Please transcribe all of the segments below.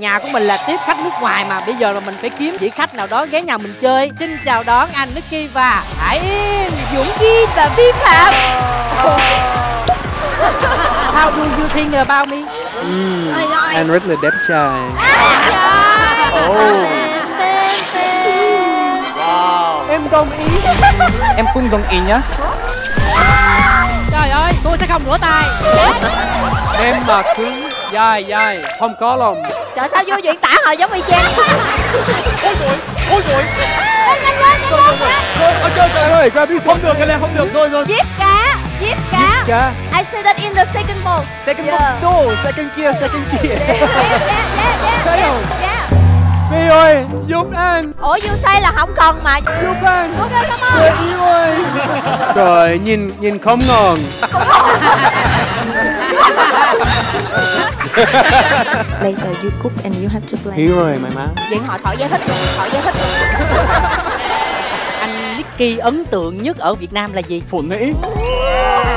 Nhà của mình là tiếp khách nước ngoài mà bây giờ là mình phải kiếm vị khách nào đó ghé nhà mình chơi. Xin chào đón anh Nicky và Hải Yên. Dũng Ghi và Vi Phạm How do you think about me? Mm, anh rất là đẹp trai. Tên. Em đồng ý. Em cũng đồng ý nhá. Trời ơi, tôi sẽ không rửa tay. Em mà cứng, dài dài, không có lòng. Trời sao vô diễn tả họ giống y chang Ôi trời trời ơi, ra không được cái này không được rồi rồi. Giết cá Giết cá Cá. I say that in the second bowl Second Yeah. yeah. no, second kia, second kia. Yeah, yeah, yeah, yeah, Thấy yeah, không? yeah. Phi ơi, giúp anh, Ủa you say là không còn mà giúp anh. Ok come Người on yêu ơi. Trời, nhìn nhìn không ngon. Later you cook and you have to blend. Hiểu rồi mày má. Vậy họ thổi giải thích Thổi giải thích Anh Nicky ấn tượng nhất ở Việt Nam là gì? Phụ nữ.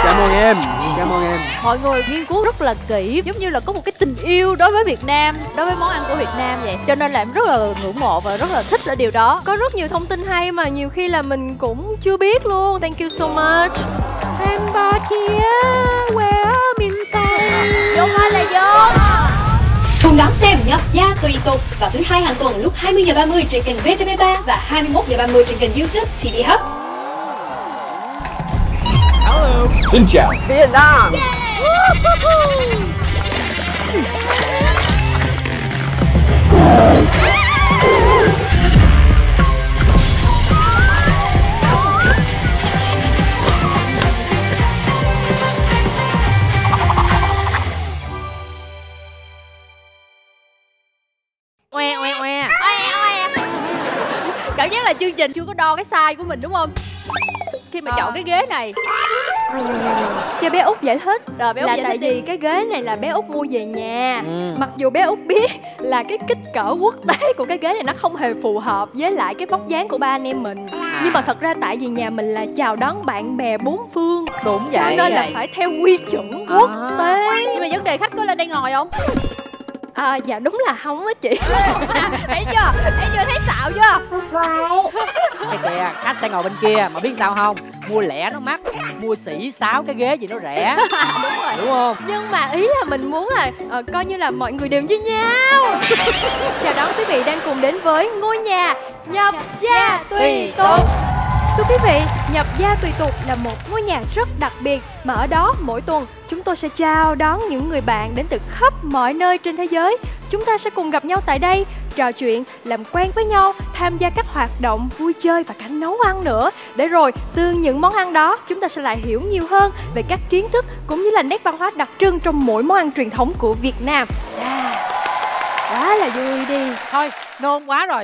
Cảm ơn em, cảm ơn em. Mọi người nghiên cứu rất là kỹ Giống như là có một cái tình yêu đối với Việt Nam Đối với món ăn của Việt Nam vậy. Cho nên là em rất là ngưỡng mộ và rất là thích ở điều đó. Có rất nhiều thông tin hay mà nhiều khi là mình cũng chưa biết luôn. Thank you so much. Cambodia, where Minh Tây? Vô ơi là vô. Cùng đón xem nhập gia tùy tục vào thứ hai hàng tuần lúc 20 giờ 30 trên kênh VTV3 và 21 giờ 30 trên kênh YouTube TV Hub. Xin chào. Oe oe oe. Cảm giác là chương trình chưa có đo cái size của mình đúng không? Khi mà chọn cái ghế này Cho bé Út giải thích Rồi bé Út Là giải tại thích đi vì cái ghế này là bé Út mua về nhà Ừ. Mặc dù bé Út biết là cái kích cỡ quốc tế của cái ghế này nó không hề phù hợp với lại cái vóc dáng của ba anh em mình Nhưng mà thật ra tại vì nhà mình là chào đón bạn bè bốn phương Đúng Cho vậy. nên là phải theo quy chuẩn quốc À. tế Nhưng mà vấn đề khách có lên đây ngồi không? À dạ đúng là không á chị thấy chưa? Thấy chưa? Thấy xạo chưa? Cái kìa, khách sẽ ngồi bên kia mà biết sao không? Mua lẻ nó mắc, mua xỉ sáo cái ghế gì nó rẻ. Đúng rồi Đúng không? Nhưng mà ý là mình muốn là ờ, coi như là mọi người đều như nhau Chào đón quý vị đang cùng đến với ngôi nhà Nhập gia tùy tục Thưa quý vị, Nhập gia tùy tục là một ngôi nhà rất đặc biệt Mà ở đó mỗi tuần chúng tôi sẽ chào đón những người bạn đến từ khắp mọi nơi trên thế giới Chúng ta sẽ cùng gặp nhau tại đây trò chuyện, làm quen với nhau, tham gia các hoạt động vui chơi và cả nấu ăn nữa. Để rồi từ những món ăn đó, chúng ta sẽ lại hiểu nhiều hơn về các kiến thức cũng như là nét văn hóa đặc trưng trong mỗi món ăn truyền thống của Việt Nam. Yeah quá là vui đi. Thôi, nôn quá rồi.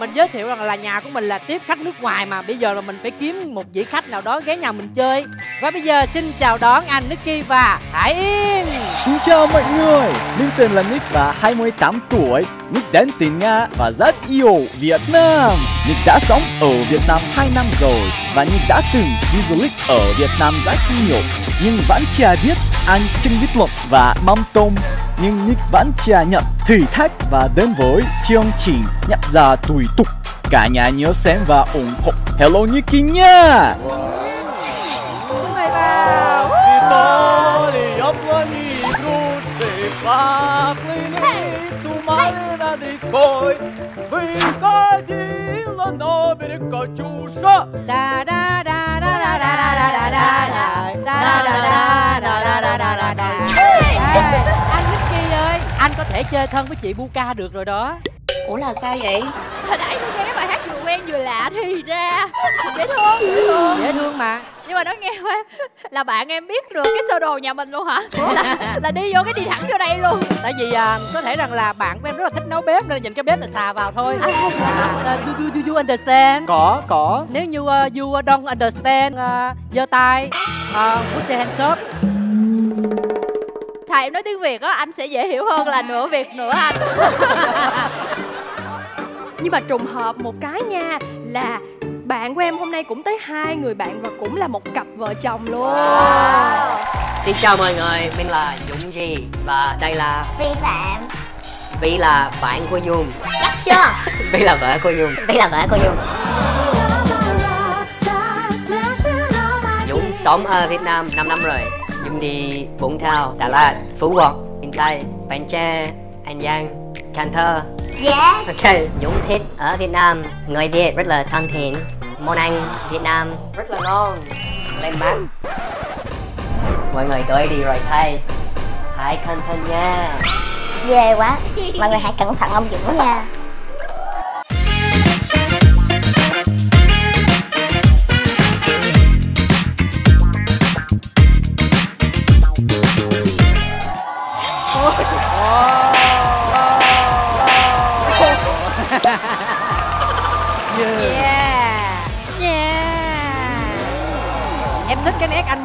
Mình giới thiệu rằng là nhà của mình là tiếp khách nước ngoài mà bây giờ là mình phải kiếm một vị khách nào đó ghé nhà mình chơi. Và bây giờ xin chào đón anh Nicky và Hải Yên. Xin chào mọi người, mình tên là Nick và 28 tuổi. Nick đến từ Nga và rất yêu Việt Nam. Nick đã sống ở Việt Nam 2 năm rồi và Nick đã từng đi du lịch ở Việt Nam rất nhiều. Nhưng vẫn chưa biết ăn chân vịt luộc và mắm tôm. Nhưng Nick vẫn chưa nhận thử thách và đến với chương trình nhập ra tùy tục. Cả nhà nhớ xem và ủng hộ Hello Nicky nha! Da da da da da da da da da da da da da da da da Anh Nicky ơi, anh có thể chơi thân với chị Buka được rồi đó. Ủa là sao vậy? Hồi nãy tôi nghe cái bài hát quen vừa lạ thì ra Dễ thương, dễ thương Dễ thương mà. Nhưng mà nó nghe quá Là bạn em biết được cái sơ đồ nhà mình luôn hả? Là, là đi vô cái đi thẳng vô đây luôn Tại vì à, có thể rằng là bạn của em rất là thích nấu bếp nên nhìn cái bếp là xà vào thôi. À, do, do, do you understand? Có, có. Nếu như uh, you don't understand, uh, giơ tay, uh, put your hands up. Thầy em nói tiếng Việt á, anh sẽ dễ hiểu hơn là nửa Việt nửa Anh Nhưng mà trùng hợp một cái nha là bạn của em hôm nay cũng tới hai người bạn và cũng là một cặp vợ chồng luôn. Xin chào mọi người, mình là Dũng Gì và đây là Vi phạm. Vi là bạn của Dung Chắc chưa? Vi là vợ của Dung Đây là vợ của Dung Dũng sống ở Việt Nam 5 năm rồi. Dũng đi Vũng Tàu, Đà Lạt, Phú Quốc, Bình Tây, Bến Tre, An Giang, Thơ. Yes. Ok, Dũng thích ở Việt Nam. Người Việt rất là thân thiện. Món ăn Việt Nam rất là ngon. Lên bát Mọi người tới đi rồi thay Hãy cẩn thận nha. Ghê quá. Mọi người hãy cẩn thận ông Dũng nha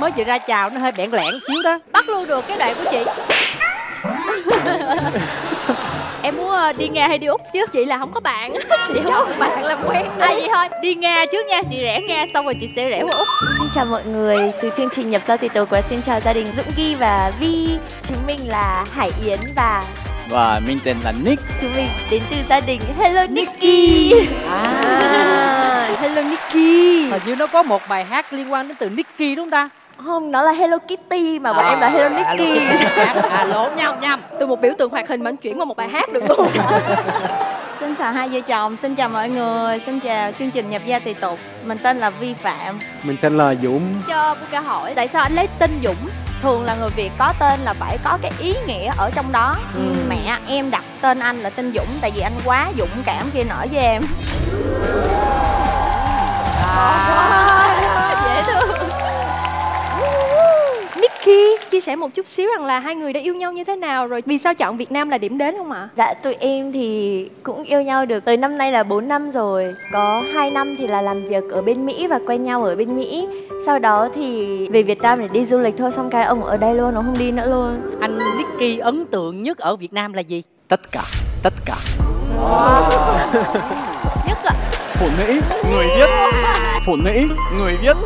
mới vừa ra chào nó hơi bẽn lẽn xíu đó. Bắt luôn được cái đoạn của chị. Em muốn ờ, đi nga hay đi úc chứ? Chị là không có bạn. Chị không có bạn làm quen à vậy thôi đi nga trước nha chị rẽ nga xong rồi chị sẽ rẽ qua úc. Xin chào mọi người, từ chương trình nhập giao tùy tố của xin chào gia đình Dũng Ghi và Vi. Chúng mình là Hải Yến và Và mình tên là Nick. Chúng mình đến từ gia đình Hello Nicky. À. Hello Nikki Hình như nó có một bài hát liên quan đến từ Nicky đúng không ta? Không, nó là Hello Kitty mà bọn À, em là Hello à, Nicky À lộn nhau nhầm. Từ một biểu tượng hoạt hình mà anh chuyển qua một bài hát được luôn. Xin chào hai vợ chồng, xin chào mọi người, xin chào chương trình nhập gia tùy tục. Mình tên là Vi Phạm. Mình tên là Dũng. Cho Puka hỏi tại sao anh lấy tên Dũng? Thường là người Việt có tên là phải có cái ý nghĩa ở trong đó. Ừ. Mẹ em đặt tên anh là tên Dũng tại vì anh quá dũng cảm khi nổi với em. Dễ thương Nikki chia sẻ một chút xíu rằng là hai người đã yêu nhau như thế nào rồi vì sao chọn Việt Nam là điểm đến không ạ? Dạ tụi em thì cũng yêu nhau được tới năm nay là 4 năm rồi. Có 2 năm thì là làm việc ở bên Mỹ và quen nhau ở bên Mỹ. Sau đó thì về Việt Nam để đi du lịch thôi xong cái ông ở đây luôn, ông không đi nữa luôn. Anh Nicky ấn tượng nhất ở Việt Nam là gì? Tất cả, tất cả. Nhất là Phụ nữ, người viết. Phụ nữ, người viết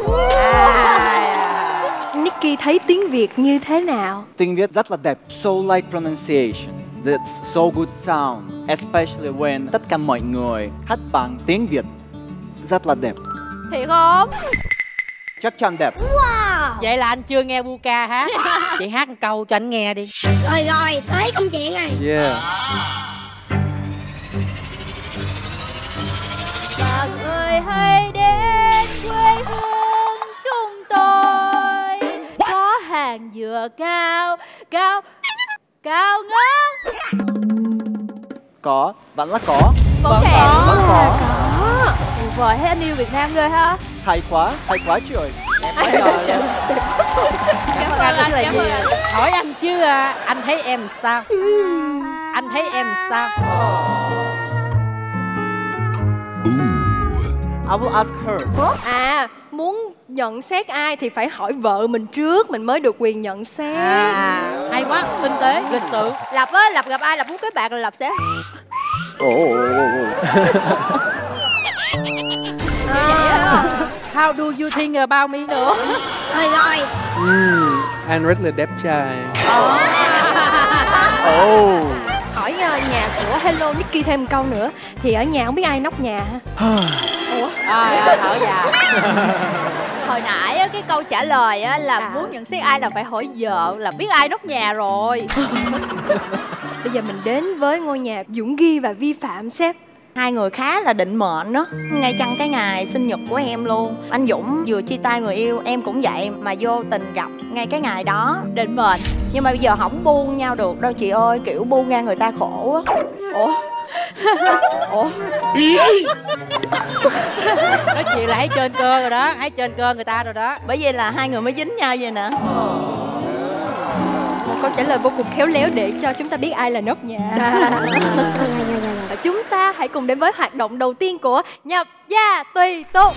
Nikki thấy tiếng Việt như thế nào? Tiếng Việt rất là đẹp. So like pronunciation. That's so good sound Especially when tất cả mọi người hát bằng tiếng Việt. Rất là đẹp. Thiệt không? Chắc chắn đẹp. Vậy là anh chưa nghe Buka hát Chị hát một câu cho anh nghe đi. Rồi rồi, tới công chuyện rồi Yeah. Mọi người hãy đến quê hương Có hàng dừa cao, cao, cao ngất. Có, vẫn là có. Vẫn có. Vẫn có. Tuyệt vời, thấy anh yêu Việt Nam ghê ha. Hay quá, hay quá trời. Bây giờ luôn. Cảm ơn anh cảm ơn Hỏi anh chứ à, anh thấy em sao? Anh thấy em sao? I will ask her. À muốn nhận xét ai thì phải hỏi vợ mình trước mình mới được quyền nhận xét À, hay quá, tinh tế, lịch sự Lập á, Lập gặp ai, Lập muốn kết bạn là Lập sẽ Ồ, ồ, ồ, ồ. à. How do you think about me nữa? Rồi rồi, Ừm, Anh rất là đẹp trai Ồ. hỏi uh, nhà của hello Nikki thêm một câu nữa thì ở nhà không biết ai nóc nhà hả? À, à, thở già Hồi nãy á, cái câu trả lời á, là À. muốn nhận xét ai là phải hỏi vợ Là biết ai nóc nhà rồi. Bây giờ mình đến với ngôi nhà Dũng Ghi và Vi Phạm sếp. Hai người khá là định mệnh đó Ngay chăng cái ngày sinh nhật của em luôn. Anh Dũng vừa chia tay người yêu Em cũng vậy mà vô tình gặp ngay cái ngày đó. Định mệnh. Nhưng mà bây giờ không buông nhau được đâu chị ơi Kiểu buông ra người ta khổ á. Ủa Ủa? Nói chuyện là thấy trên cơ rồi đó Thấy trên cơ người ta rồi đó. Bởi vậy là hai người mới dính nhau vậy nè. Một câu trả lời vô cùng khéo léo để cho chúng ta biết ai là nóc nhà. Và chúng ta hãy cùng đến với hoạt động đầu tiên của nhập gia tùy tục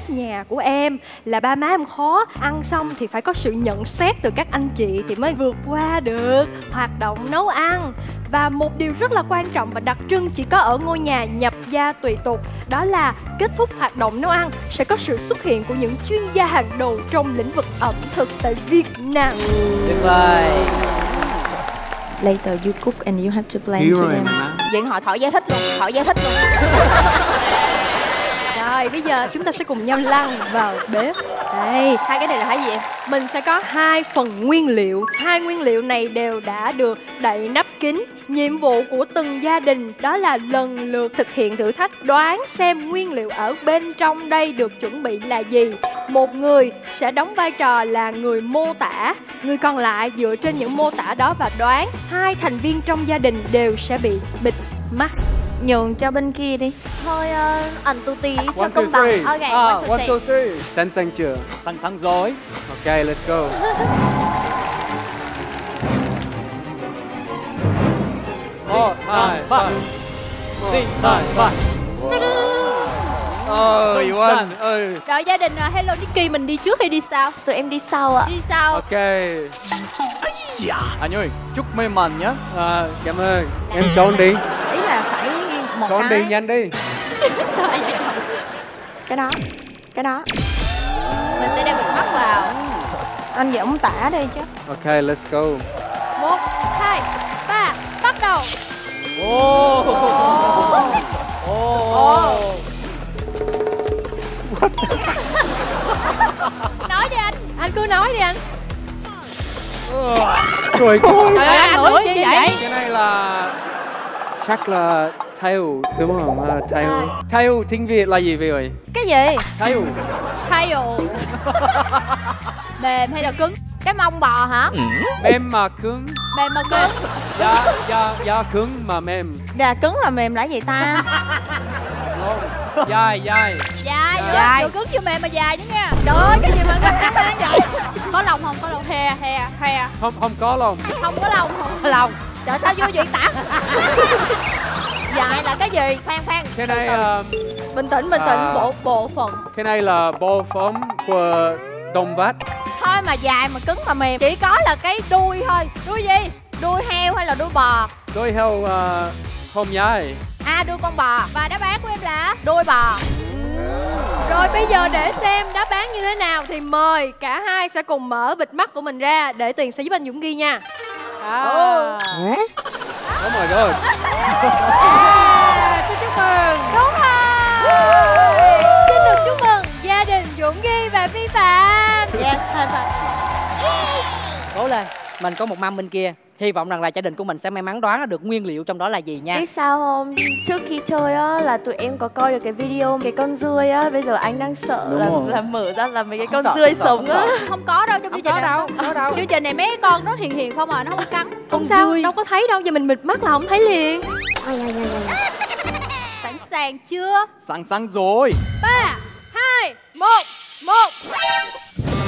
bếp nhà của em là ba má em khó ăn xong thì phải có sự nhận xét từ các anh chị thì mới vượt qua được hoạt động nấu ăn và một điều rất là quan trọng và đặc trưng chỉ có ở ngôi nhà nhập gia tùy tục đó là kết thúc hoạt động nấu ăn sẽ có sự xuất hiện của những chuyên gia hàng đầu trong lĩnh vực ẩm thực tại Việt Nam. tuyệt vời Later you cook and you have to blame Hiểu to them. Vậy họ thổi giải thích luôn Thổi giải thích luôn Rồi bây giờ chúng ta sẽ cùng nhau lăn vào bếp. Đây, Hai cái này là cái gì em? mình sẽ có hai phần nguyên liệu. Hai nguyên liệu này đều đã được đậy nắp kín. Nhiệm vụ của từng gia đình đó là lần lượt thực hiện thử thách đoán xem nguyên liệu ở bên trong đây được chuẩn bị là gì. Một người sẽ đóng vai trò là người mô tả, người còn lại dựa trên những mô tả đó và đoán. Hai thành viên trong gia đình đều sẽ bị bịt mắt. Nhường cho bên kia đi. Thôi uh, ảnh tu tí cho One, two, công bằng three. Ok, À, one, two, three. Sẵn sàng chưa? Sẵn sàng rồi. Ok, let's go. Một, hai, ba. Gì? Hai, ba. Ờ, Yuan, ừ. Rồi gia đình uh, Hello Nicky mình đi trước hay đi sau? Tụi em đi sau ạ. Đi sau Ok. Anh ơi, chúc may mắn nhé. À, cảm ơn. Em chọn đi. Ý là phải một Chọn cái đi, nhanh đi. Cái đó. Cái đó. Mình sẽ đeo bịt mắt vào Anh dẫn tả đây chứ. Ok, let's go. Một, hai, ba, bắt đầu. Ô. Ô. Nói đi anh. Anh cứ nói đi anh. Trời ơi. trời ơi anh ủi chi vậy Cái này là chắc là tail đúng không? À, tail. Tail tiếng Việt là gì vậy? Cái gì? Tail. Thay Mềm hay là cứng? Cái mông bò hả? Mềm mà cứng. Mềm mà cứng Da, da, da cứng mà mềm. Gà cứng là mềm là gì ta? Dài, dài. Dài, Dài. cứng vừa mềm mà dài nữa nha Trời ơi, cái gì mà lên vậy? Có lòng không? Có lòng he, he, he Không, không có lòng. Không có lòng không? lòng Trời sao vô vậy tả Dài là cái gì? Khoan khoan Cái này, à, Bình tĩnh, bình tĩnh, À. bộ bộ phận cái này là bộ phận của động vật. Thôi mà dài mà cứng mà mềm Chỉ có là cái đuôi thôi Đuôi gì? Đuôi heo hay là đuôi bò? Đôi heo à, không dài. À đuôi con bò Và đáp án của em là đuôi bò Rồi bây giờ để xem đáp án như thế nào thì mời cả hai sẽ cùng mở bịt mắt của mình ra để Tuyền sẽ giúp anh Dũng ghi nha. à. Oh my god. Xin chúc mừng. Đúng rồi. Xin được chúc mừng gia đình Dũng Ghi và Vi Phạm. Yes, thật thật cố lên mình có một mâm bên kia hy vọng rằng là gia đình của mình sẽ may mắn đoán được nguyên liệu trong đó là gì nha Biết sao không? Trước khi chơi á là tụi em có coi được cái video cái con dươi á, bây giờ anh đang sợ Đúng là rồi. là mở ra là mấy cái Không con sợ, dươi không sống không á. Không có đâu trong không chương có trình đâu không có đâu Chương trình này mấy con nó hiền hiền không à, nó không cắn Không sao, đâu có thấy đâu, giờ mình bịt mắt là không thấy liền. Sẵn sàng chưa? Sẵn sàng rồi. ba hai một một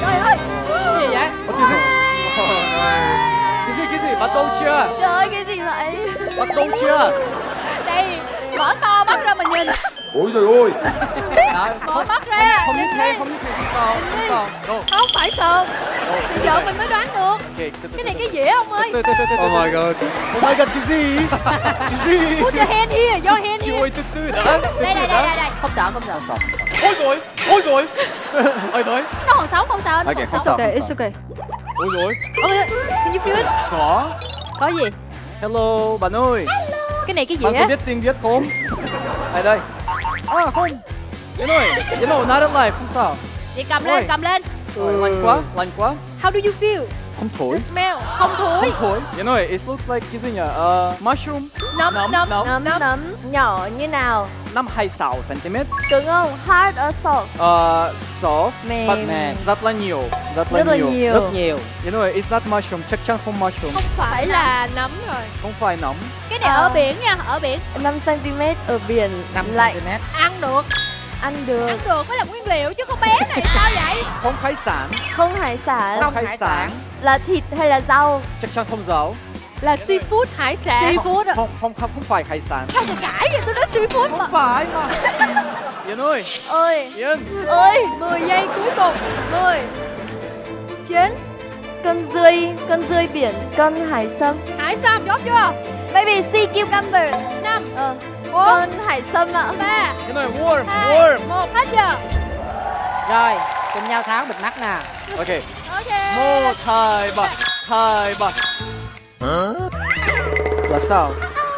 Trời ơi cái gì vậy Cái gì, cái gì, bắt đầu chưa? Trời ơi cái gì vậy? Bắt đầu chưa? Đây, mở to mắt ra mà nhìn Ôi rồi ôi. Mở mắt ra không như nhìn thế, không như thế, không sao, không sao. Đâu. Không phải sườn Bây giờ mình mới đoán được Ok, từ từ Cái này cái dĩa ông ơi. Oh my god. Oh my god, cái gì? Cái gì? Put your hand here, your hand here ơi, từ từ đã. Đây, đây, đây, đây, đây Không sợ, không sợ Sao? Ôi rồi, ôi rồi. Ôi rồi. Nó còn sống, không sao, nó Ok, còn không sống sao. Okay, it's okay. Ôi rồi. Oh, can you feel it? Có. Có gì? Hello, bạn ơi. Cái này cái gì Bạn có á? biết tiếng Việt không? Đây đây. À không. Yến ơi, Yến ơi, not alive, không sao. Chị cầm lên, Ôi. cầm lên Ôi, lạnh quá, lạnh quá. How do you feel? Không thổi. Smell, không thối Không thổi. Yến ơi, it looks like cái gì nhỉ? Uh, mushroom. Nấm, nấm, nấm. Nấm nấm nhỏ như nào? 56 cm. Cứng không? Hard or soft? Uh, soft, Mềm. but mềm. Rất là nhiều. Rất là Rất là nhiều. nhiều. rất nhiều Yến ơi, it's not mushroom, chắc chắn không mushroom. Không phải Phải là nấm rồi. Không phải nấm. Cái này Ờ. ở biển nha, ở biển 5 cm ở biển 5 lạnh cm Ăn được, ăn được. ăn được mới là nguyên liệu chứ con bé này sao vậy? Không hải sản. Không hải sản Không hải sản. là thịt hay là rau? Chắc chắn không rau. Là seafood hải sản. Seafood? Không không không không phải hải sản. Sao mà cãi vậy? Tôi nói seafood mà. Không phải mà. Yên ơi. Ơi Yên. Ơi 10 giây cuối cùng. 10 9 con dươi con dươi biển con hải sâm. Hải Sâm chốt chưa? Baby sea cucumber. 5 ờ 4 con hải sâm ạ. 3 Yên ơi warm 2 warm. 1 hết giờ rồi cùng nhau tháo bịt mắt nè Ok. Ok. Một hai ba Hai ba Là sao?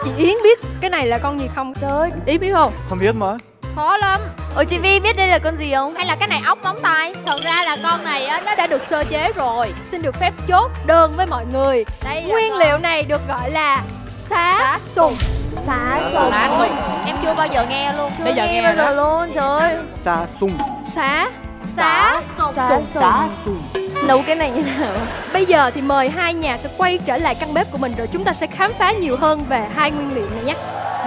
Chị Yến biết cái này là con gì không trời Yến biết không? Không biết mà. Khó lắm. Ôi chị Vi biết đây là con gì không? Hay là cái này ốc móng tay? Thật ra là con này á nó đã được sơ chế rồi. Xin được phép chốt đơn với mọi người. Đây Nguyên con- liệu này được gọi là xá sùng. xá sùng. em chưa bao giờ nghe luôn. Bây giờ nghe giờ đó luôn trời Sa sung Xá. Xá sùng. xá Xá sùng nấu cái này như nào? Bây giờ thì mời hai nhà sẽ quay trở lại căn bếp của mình rồi chúng ta sẽ khám phá nhiều hơn về hai nguyên liệu này nhé.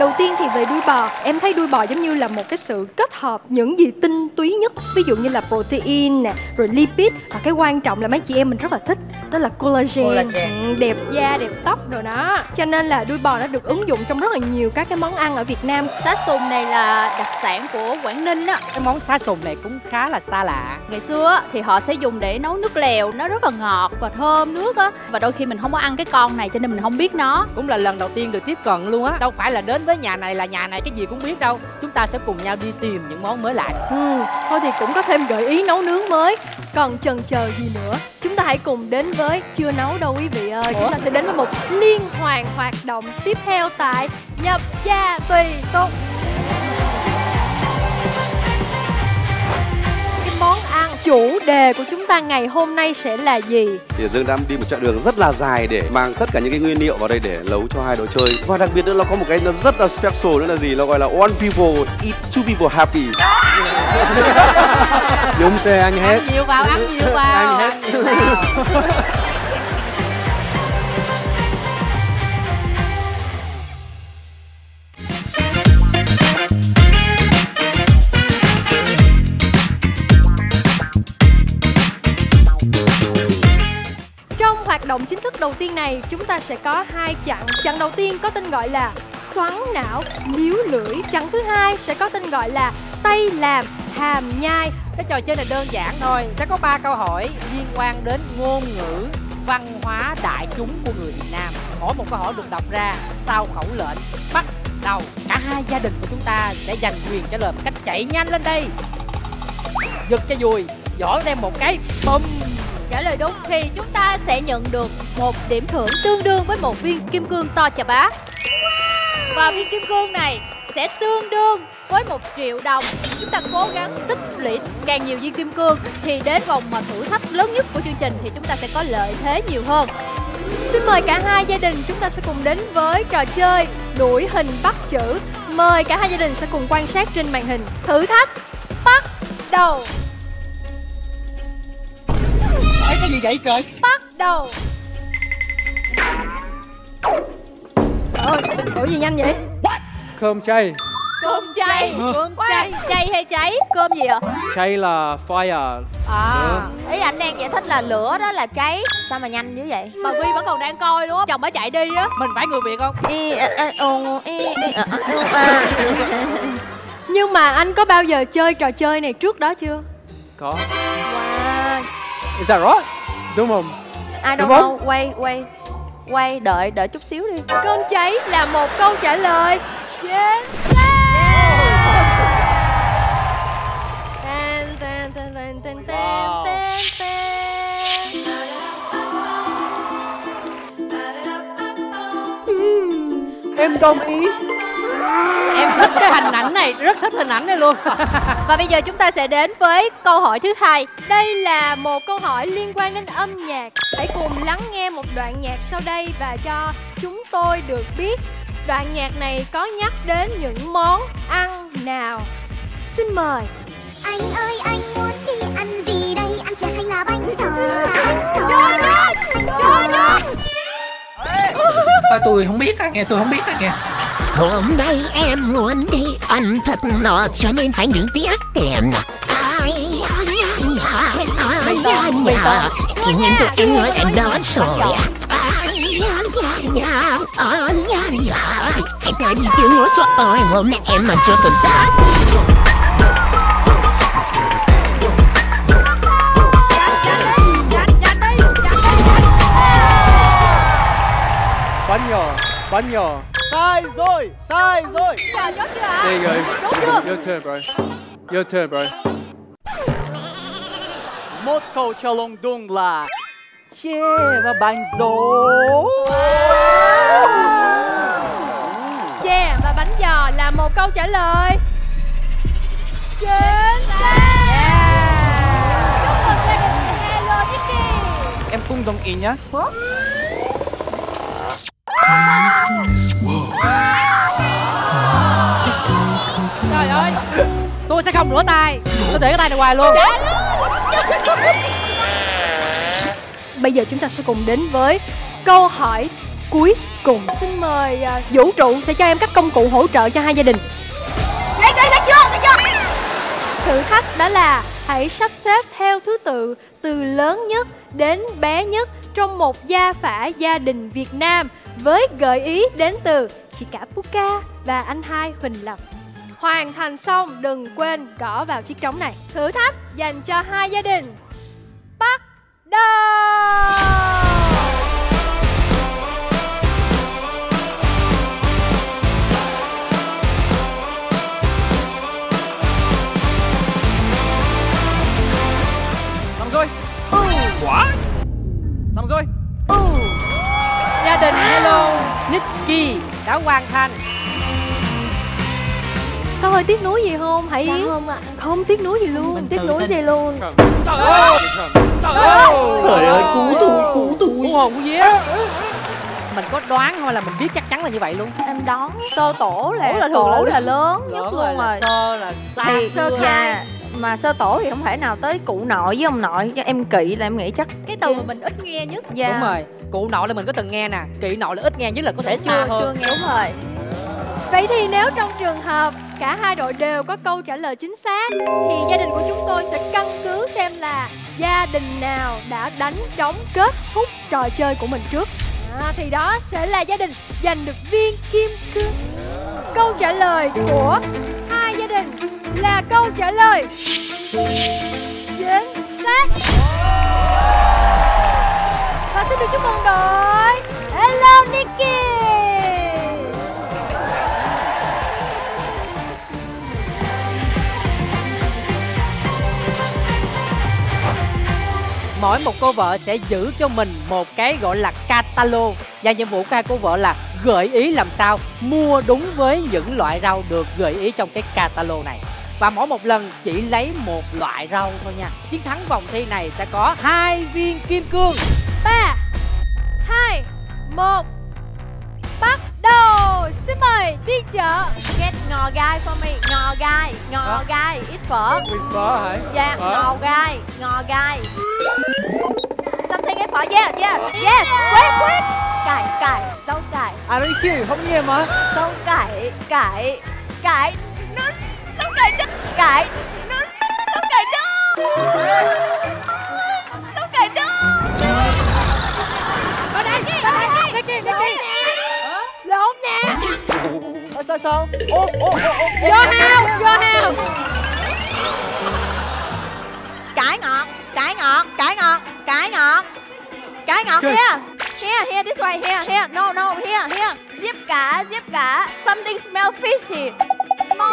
Đầu tiên thì về đuôi bò, em thấy đuôi bò giống như là một cái sự kết hợp những gì tinh túy nhất, ví dụ như là protein nè, rồi lipid. Và cái quan trọng là mấy chị em mình rất là thích đó là collagen, Collagen. Ừ, đẹp da, đẹp tóc rồi đó. Cho nên là đuôi bò nó được ứng dụng trong rất là nhiều các cái món ăn ở Việt Nam. xá sùng này là đặc sản của quảng ninh á. Cái món xá sùng này cũng khá là xa lạ. Ngày xưa thì họ sẽ dùng để nấu nước lèo nó rất là ngọt và thơm nước á. Và đôi khi mình không có ăn cái con này cho nên mình không biết nó. Cũng là lần đầu tiên được tiếp cận luôn á. Đâu phải là đến với nhà này là nhà này cái gì cũng biết đâu. Chúng ta sẽ cùng nhau đi tìm những món mới lạ. Ừ, thôi thì cũng có thêm gợi ý nấu nướng mới. Còn chần chờ gì nữa Chúng ta hãy cùng đến với Chưa nấu đâu quý vị ơi. Chúng ta sẽ đến với một liên hoàn hoạt động tiếp theo tại Nhập gia tùy tục Cái món ăn chủ đề của chúng ta ngày hôm nay sẽ là gì? thì Dương đã đi một chặng đường rất là dài để mang tất cả những cái nguyên liệu vào đây để nấu cho hai đội chơi. Và đặc biệt nữa nó có một cái nó rất là special nữa là gì? Nó gọi là one people eat two people happy. Dung xe ăn hết. Ăn nhiều vào ăn nhiều vào. Ăn hết. Trong hoạt động chính thức đầu tiên này, chúng ta sẽ có hai chặng. Chặng đầu tiên có tên gọi là xoắn não, liếu lưỡi. Chặng thứ hai sẽ có tên gọi là tay làm, hàm nhai. cái trò chơi này đơn giản thôi. Sẽ có ba câu hỏi liên quan đến ngôn ngữ văn hóa đại chúng của người Việt Nam. Mỗi một câu hỏi được đọc ra sau khẩu lệnh bắt đầu cả hai gia đình của chúng ta sẽ giành quyền trả lời một cách chạy nhanh lên đây. Giật cho dùi giỏ đem một cái bum trả lời đúng thì chúng ta sẽ nhận được một điểm thưởng tương đương với một viên kim cương to chà bá. Và viên kim cương này sẽ tương đương với một triệu đồng chúng ta cố gắng tích lũy càng nhiều viên kim cương thì đến vòng mà thử thách lớn nhất của chương trình thì chúng ta sẽ có lợi thế nhiều hơn Xin mời cả hai gia đình chúng ta sẽ cùng đến với trò chơi đuổi hình bắt chữ. Mời cả hai gia đình sẽ cùng quan sát trên màn hình. Thử thách bắt đầu. cái gì vậy trời Bắt đầu. Ôi, ủa gì nhanh vậy? Cơm chay. Cơm chay. Cơm chay. chay. Hay cháy? Cơm gì ạ? Chay là fire. À ý anh đang giải thích là lửa đó là cháy. Sao mà nhanh như vậy? Bà vi vẫn còn đang coi đúng không? Chồng bà chạy đi á. Mình phải người việt không? Nhưng mà anh có bao giờ chơi trò chơi này trước đó chưa? Có. Wow. Is that right? Đúng không? I don't Đúng know. Không? quay quay quay đợi đợi chút xíu đi. Cơm cháy là một câu trả lời tan, tan, tan, tan, tan, Wow. tan, tan. Em đồng ý em thích cái hình ảnh này rất thích hình ảnh này luôn và bây giờ chúng ta sẽ đến với câu hỏi thứ hai Đây là một câu hỏi liên quan đến âm nhạc. Hãy cùng lắng nghe một đoạn nhạc sau đây và cho chúng tôi được biết đoạn nhạc này có nhắc đến những món ăn nào. Xin mời. Anh ơi anh muốn đi ăn gì đây Ăn chè hay là bánh giò Bánh giò Trời ơi! Trời ơi! Thôi tôi không biết á nghe tôi không biết á nghe Hôm nay em muốn đi ăn thật no cho nên phải những tiếc tiền Ai, ai, ai, ai, ai, ai, Thì nhìn tụi em nói em đó rồi Ai, ai, nhà Bắn nhỏ, bắn nhỏ Sai rồi, sai rồi. Chả chưa hả? Đây rồi, your turn bro. Your turn bro. Một câu cho long đúng là chè và bánh rổ. Chè và bánh giò là một câu trả lời. Chính xác. Chúc mừng gia đình Hello Nicky Em cũng đồng ý nhá. Trời ơi Tôi sẽ không rửa tay. Tôi để cái tay này hoài luôn Bây giờ chúng ta sẽ cùng đến với câu hỏi cuối cùng Xin mời à, Vũ trụ sẽ cho em các công cụ hỗ trợ cho hai gia đình Lấy chưa, lấy chưa, lấy chưa Thử thách đó là hãy sắp xếp theo thứ tự từ lớn nhất đến bé nhất trong một gia phả gia đình Việt Nam với gợi ý đến từ chị cả Puka và anh hai Huỳnh Lập. Hoàn thành xong đừng quên gõ vào chiếc trống này. Thử thách dành cho hai gia đình. Có hơi tiếc nuối gì không? Hãy Dạ Yến? không ạ. Không tiếc nuối gì luôn. Mình tiếc nuối gì luôn. Trời ơi Trời ơi Trời ơi, cú tôi, cú tôi. Cú hồn cú vía Mình có đoán thôi là mình biết chắc chắn là như vậy luôn Em đoán sơ tổ là Tổ là thường tổ là là lớn nhất luôn rồi sơ là xa Thì sơ thai. dạ, mà sơ tổ thì không thể nào tới cụ nội với ông nội cho em kỵ là em nghĩ chắc Cái từ mà mình ít nghe nhất dạ. Đúng rồi Cụ nội là mình có từng nghe nè Kỵ nội là ít nghe nhất là có thể xa chưa hơn chưa nghe Đúng rồi Vậy thì nếu trong trường hợp cả hai đội đều có câu trả lời chính xác thì gia đình của chúng tôi sẽ căn cứ xem là gia đình nào đã đánh trống kết thúc trò chơi của mình trước. À, thì đó sẽ là gia đình giành được viên kim cương. Câu trả lời của hai gia đình là câu trả lời chính xác. Và xin được chúc mừng đội Hello Nicky. Mỗi một cô vợ sẽ giữ cho mình một cái gọi là catalog. Và nhiệm vụ của hai cô vợ là gợi ý làm sao mua đúng với những loại rau được gợi ý trong cái catalog này. Và mỗi một lần chỉ lấy một loại rau thôi nha. Chiến thắng vòng thi này sẽ có hai viên kim cương. ba, hai, một đầu Xin mời đi chợ Get ngò gai for me Ngò gai Ngò Hả? gai Ít phở Nguyên phở hả? Dạ Phở. ngò gai Ngò gai Something ít phở Yeah yeah Yes Quick quick Cải cải Rau cải À đấy khi không nghe mà. Rau cải Cải Cải Nó Rau cải đất Cải Nó Rau cải đất Rau cải đất Ở đây Ở đây Nicky Nicky Ờ, sao sao? Ô ô ô ô. Your house Your house Cải ngọt Cải ngọt Cải ngọt Cải ngọt. Cải ngọt Okay. here Here here this way Here here. No no here here. Diếp cả Diếp cả. Something smell fishy.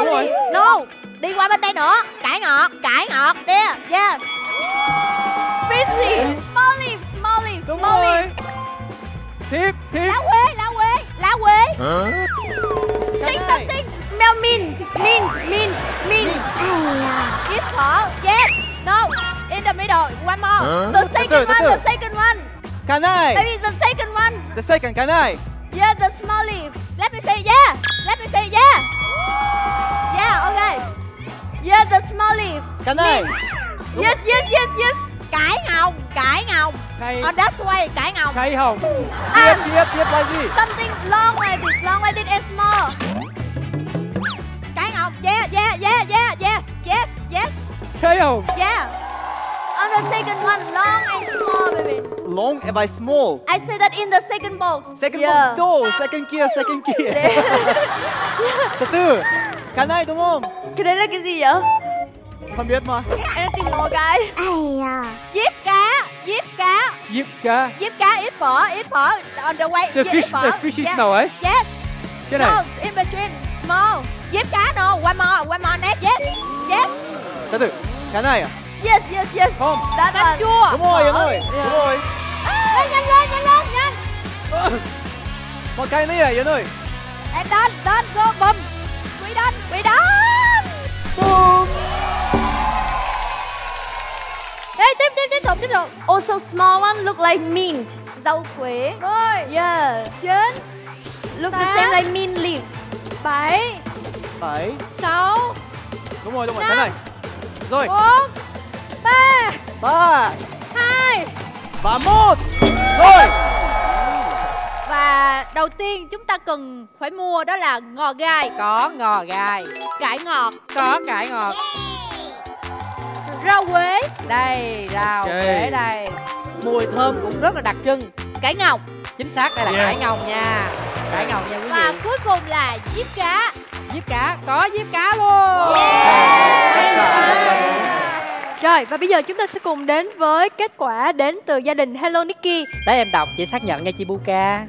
Rồi. No Đi qua bên đây nữa. Cải ngọt Cải ngọt. There Yeah Fishy. Small Small Đúng small rồi. Tiếp tiếp. Lá quế Lá quế Lá quế. Think something Smell mint Mint Mint Mint Ít phở Yes No In the middle. One more. The second one. The second one. Can I? Maybe the second one. The second can I? Yeah the small leaf. Let me say yeah. Let me say yeah. Yeah okay. Yeah the small leaf. Can I? Yes yes yes yes Cải ngồng Cải ngồng Cây On that way Cải ngồng cây hồng Tiếp tiếp tiếp là gì? Something long like this Long like this and small Cải ngồng Yeah yeah yeah yeah Yes yes yes cây hồng Yeah. On the second one, long and small, baby. Long by small. I say that in the second box. Second yeah. box no, second kia, second kia. Từ từ. Can I đúng không? Cái đấy là cái gì vậy? Không biết mà. Em tìm ngồi cái. Ai à Diếp cá. Diếp cá. Diếp cá. Diếp cá ít phở ít phở. On the way The yeah, fish, ít phở. the fish is Yeah. nào ấy? Yes. Cái này. No in between. More Diếp cá no. One more One more next. Yes. Yes. Từ từ. Cái này à? Yes yes yes. Không. Đó Canh chua. Đúng rồi, đúng phở. rồi Đúng rồi. Nhanh lên nhanh lên nhanh. Một cái này à Yến ơi? And done done go boom We done We done Ê tiếp tiếp tiếp tục tiếp tục. Also small one look like mint. Rau quế. Mười Yeah. Chín. Look the Tám. same like mint leaf. Bảy. Bảy. Sáu. Đúng rồi, đúng rồi, cái này. Rồi. Bốn. Ba. Ba. Hai. Và một. Rồi. Và đầu tiên chúng ta cần phải mua đó là ngò gai. Có ngò gai. Cải ngọt. Có cải ngọt Rau quế Đây rau Ok. để đây. Mùi thơm cũng rất là đặc trưng. Cải ngọc Chính xác đây là Yes. cải ngồng nha. Cải ngồng nha quý Và vị. cuối cùng là diếp cá. Diếp cá Có diếp cá luôn. Rồi và bây giờ chúng ta sẽ cùng đến với kết quả đến từ gia đình Hello Nikki Để em đọc chị xác nhận nha chị Buka.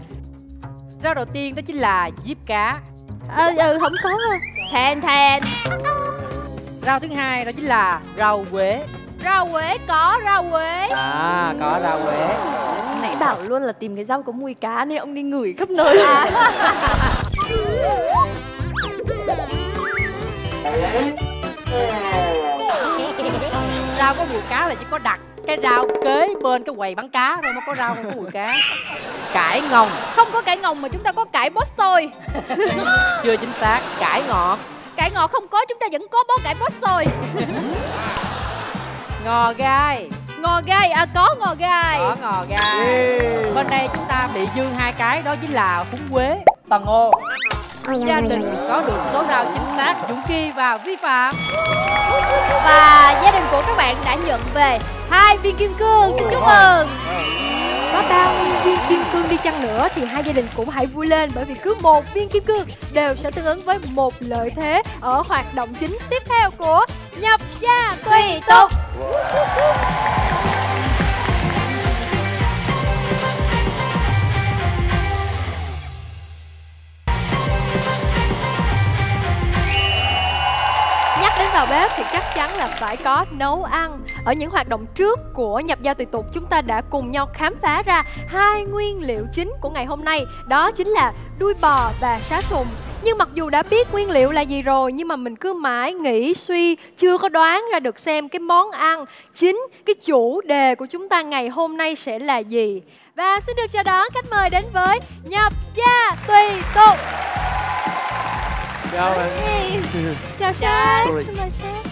Rau đầu tiên đó chính là diếp cá. Ờ ừ không có đâu Thèn thèn Rau thứ hai đó chính là rau quế. Rau quế có rau quế. À có rau quế. Nãy bảo luôn là tìm cái rau có mùi cá nên ông đi ngửi khắp nơi. Rau có mùi cá là chỉ có đặt cái rau kế bên cái quầy bán cá thôi mới có rau không có mùi cá. Cải ngồng. Không có cải ngồng mà chúng ta có cải bó xôi. Chưa chính xác Cải ngọt Cải ngọt không có chúng ta vẫn có bó cải bó xôi Ngò gai. Ngò gai à có ngò gai. Có ngò gai. Bên đây chúng ta bị dư hai cái đó chính là húng quế Toàn ngô Gia đình có được số rau chính xác Dũng Ki và Vi Phạm. Và gia đình của các bạn đã nhận về hai viên kim cương. Xin chúc mừng có bao nhiêu viên kim cương đi chăng nữa thì hai gia đình cũng hãy vui lên bởi vì cứ một viên kim cương đều sẽ tương ứng với một lợi thế ở hoạt động chính tiếp theo của nhập gia Tùy tục. Vào bếp thì chắc chắn là phải có nấu ăn. Ở những hoạt động trước của nhập gia tùy tục chúng ta đã cùng nhau khám phá ra hai nguyên liệu chính của ngày hôm nay, đó chính là đuôi bò và sá sùng. Nhưng mặc dù đã biết nguyên liệu là gì rồi nhưng mà mình cứ mãi nghĩ suy chưa có đoán ra được xem cái món ăn chính cái chủ đề của chúng ta ngày hôm nay sẽ là gì. Và xin được chào đón khách mời đến với nhập gia tùy tục. Chào em Chào sếp. Sorry. Xin mời sếp.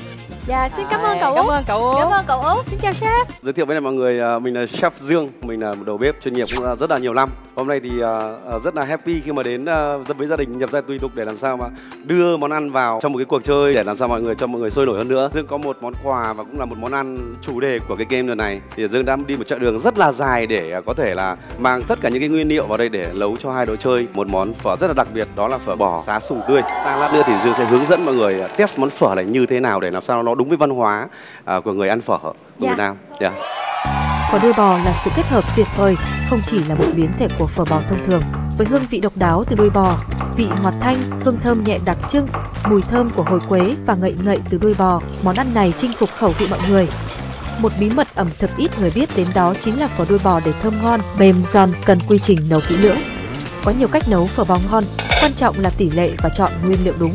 Dạ xin cảm ơn À, cậu Cảm Út. ơn cậu Út Cảm ơn cậu Út Xin chào sếp. Giới thiệu với lại mọi người, à, mình là Chef Dương, mình là một đầu bếp chuyên nghiệp cũng rất là nhiều năm. Hôm nay thì à, à, rất là happy khi mà đến à, với gia đình nhập gia tùy tục để làm sao mà đưa món ăn vào trong một cái cuộc chơi để làm sao mọi người cho mọi người sôi nổi hơn nữa. Dương có một món quà và cũng là một món ăn chủ đề của cái game lần này. Thì Dương đã đi một chặng đường rất là dài để à, có thể là mang tất cả những cái nguyên liệu vào đây để nấu cho hai đội chơi một món phở rất là đặc biệt đó là phở bò xá sùng tươi. À, lát nữa thì Dương sẽ hướng dẫn mọi người à, test món phở này như thế nào để làm sao nó đúng với văn hóa à, của người ăn phở của Dạ. Việt Nam. Dạ. Phở đuôi bò là sự kết hợp tuyệt vời, không chỉ là một biến thể của phở bò thông thường. Với hương vị độc đáo từ đuôi bò, vị ngọt thanh, hương thơm nhẹ đặc trưng, mùi thơm của hồi quế và ngậy ngậy từ đuôi bò, món ăn này chinh phục khẩu vị mọi người. Một bí mật ẩm thực ít người biết đến đó chính là phở đuôi bò để thơm ngon, mềm giòn cần quy trình nấu kỹ lưỡng. Có nhiều cách nấu phở bò ngon, quan trọng là tỷ lệ và chọn nguyên liệu đúng.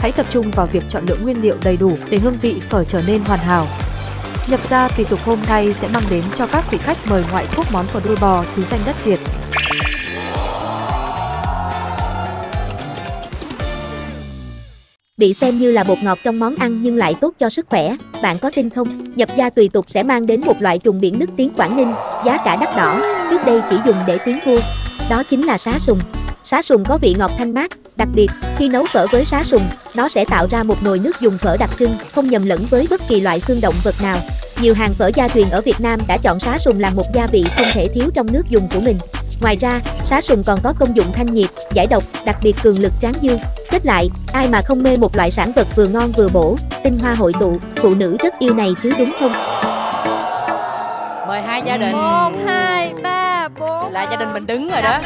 Hãy tập trung vào việc chọn lựa nguyên liệu đầy đủ để hương vị phở trở nên hoàn hảo. Nhập gia tùy tục hôm nay sẽ mang đến cho các vị khách mời ngoại quốc món phở đuôi bò chứ danh đất Việt. Bị xem như là bột ngọt trong món ăn nhưng lại tốt cho sức khỏe, bạn có tin không? Nhập gia tùy tục sẽ mang đến một loại trùng biển nước tiếng Quảng Ninh, giá cả đắt đỏ, trước đây chỉ dùng để tuyến vua. Đó chính là sá sùng. Sá sùng có vị ngọt thanh mát, đặc biệt khi nấu phở với sá sùng, nó sẽ tạo ra một nồi nước dùng phở đặc trưng, không nhầm lẫn với bất kỳ loại xương động vật nào. Nhiều hàng phở gia truyền ở Việt Nam đã chọn sá sùng làm một gia vị không thể thiếu trong nước dùng của mình. Ngoài ra, sá sùng còn có công dụng thanh nhiệt, giải độc, đặc biệt cường lực tráng dương. Kết lại, ai mà không mê một loại sản vật vừa ngon vừa bổ, tinh hoa hội tụ, phụ nữ rất yêu này chứ đúng không? mời hai gia đình một hai ba bốn là gia đình mình đứng rồi đó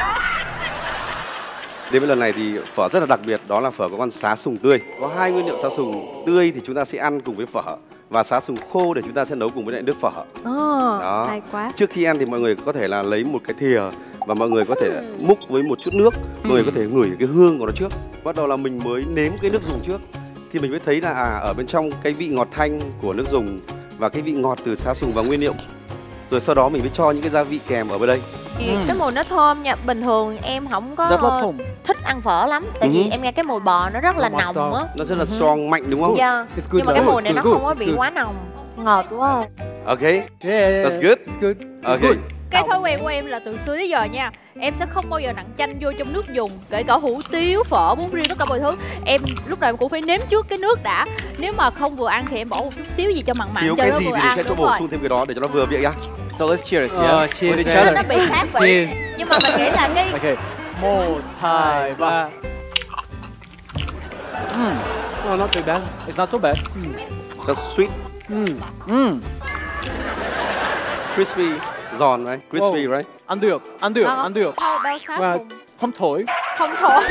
Đến với lần này thì phở rất là đặc biệt đó là phở có con xá sùng tươi. Có hai nguyên liệu xá sùng tươi thì chúng ta sẽ ăn cùng với phở và xá sùng khô để chúng ta sẽ nấu cùng với lại nước phở. Ồ, Đó. hay quá. Trước khi ăn thì mọi người có thể là lấy một cái thìa và mọi người có thể múc với một chút nước, mọi người có thể ngửi cái hương của nó trước. Bắt đầu là mình mới nếm cái nước dùng trước thì mình mới thấy là à ở bên trong cái vị ngọt thanh của nước dùng và cái vị ngọt từ xá sùng và nguyên liệu. Rồi sau đó mình mới cho những cái gia vị kèm ở bên đây. Thì cái mùi nó thơm nha bình thường em không có Rất là thơm. thích ăn phở lắm tại vì Ừ. em nghe cái mùi bò nó rất là nồng á Nó rất là strong, mạnh đúng không? Dạ. It's good nhưng mà cái mùi này nó không có bị quá nồng ngọt quá Okay. Yeah, That's good. It's good. Okay. Cái thói quen của em là từ xưa đến giờ nha Em sẽ không bao giờ nặng chanh vô trong nước dùng Kể cả hủ tiếu, phở, bún riêu, tất cả mọi thứ Em lúc nào em cũng phải nếm trước cái nước đã Nếu mà không vừa ăn thì em bỏ một chút xíu gì cho mặn mặn Thiếu cho cái nó gì vừa thì mình ăn sẽ cho đúng bổ rồi sung thêm cái đó để cho nó vừa vị nhá. So let's cheers, Ờ, yeah? cheers, With each cheers. other. Nó bị khác vị Cheers. Nhưng mà mình nghĩ là cái Okay. Một, hai, ba. Mm. Oh, not too bad. It's not so bad. That's sweet, Mm. Mm. crispy, giòn right? Crispy Wow. right? Ăn được, ăn được, Ờ, ăn được. Và sùng Không thổi. Không thổi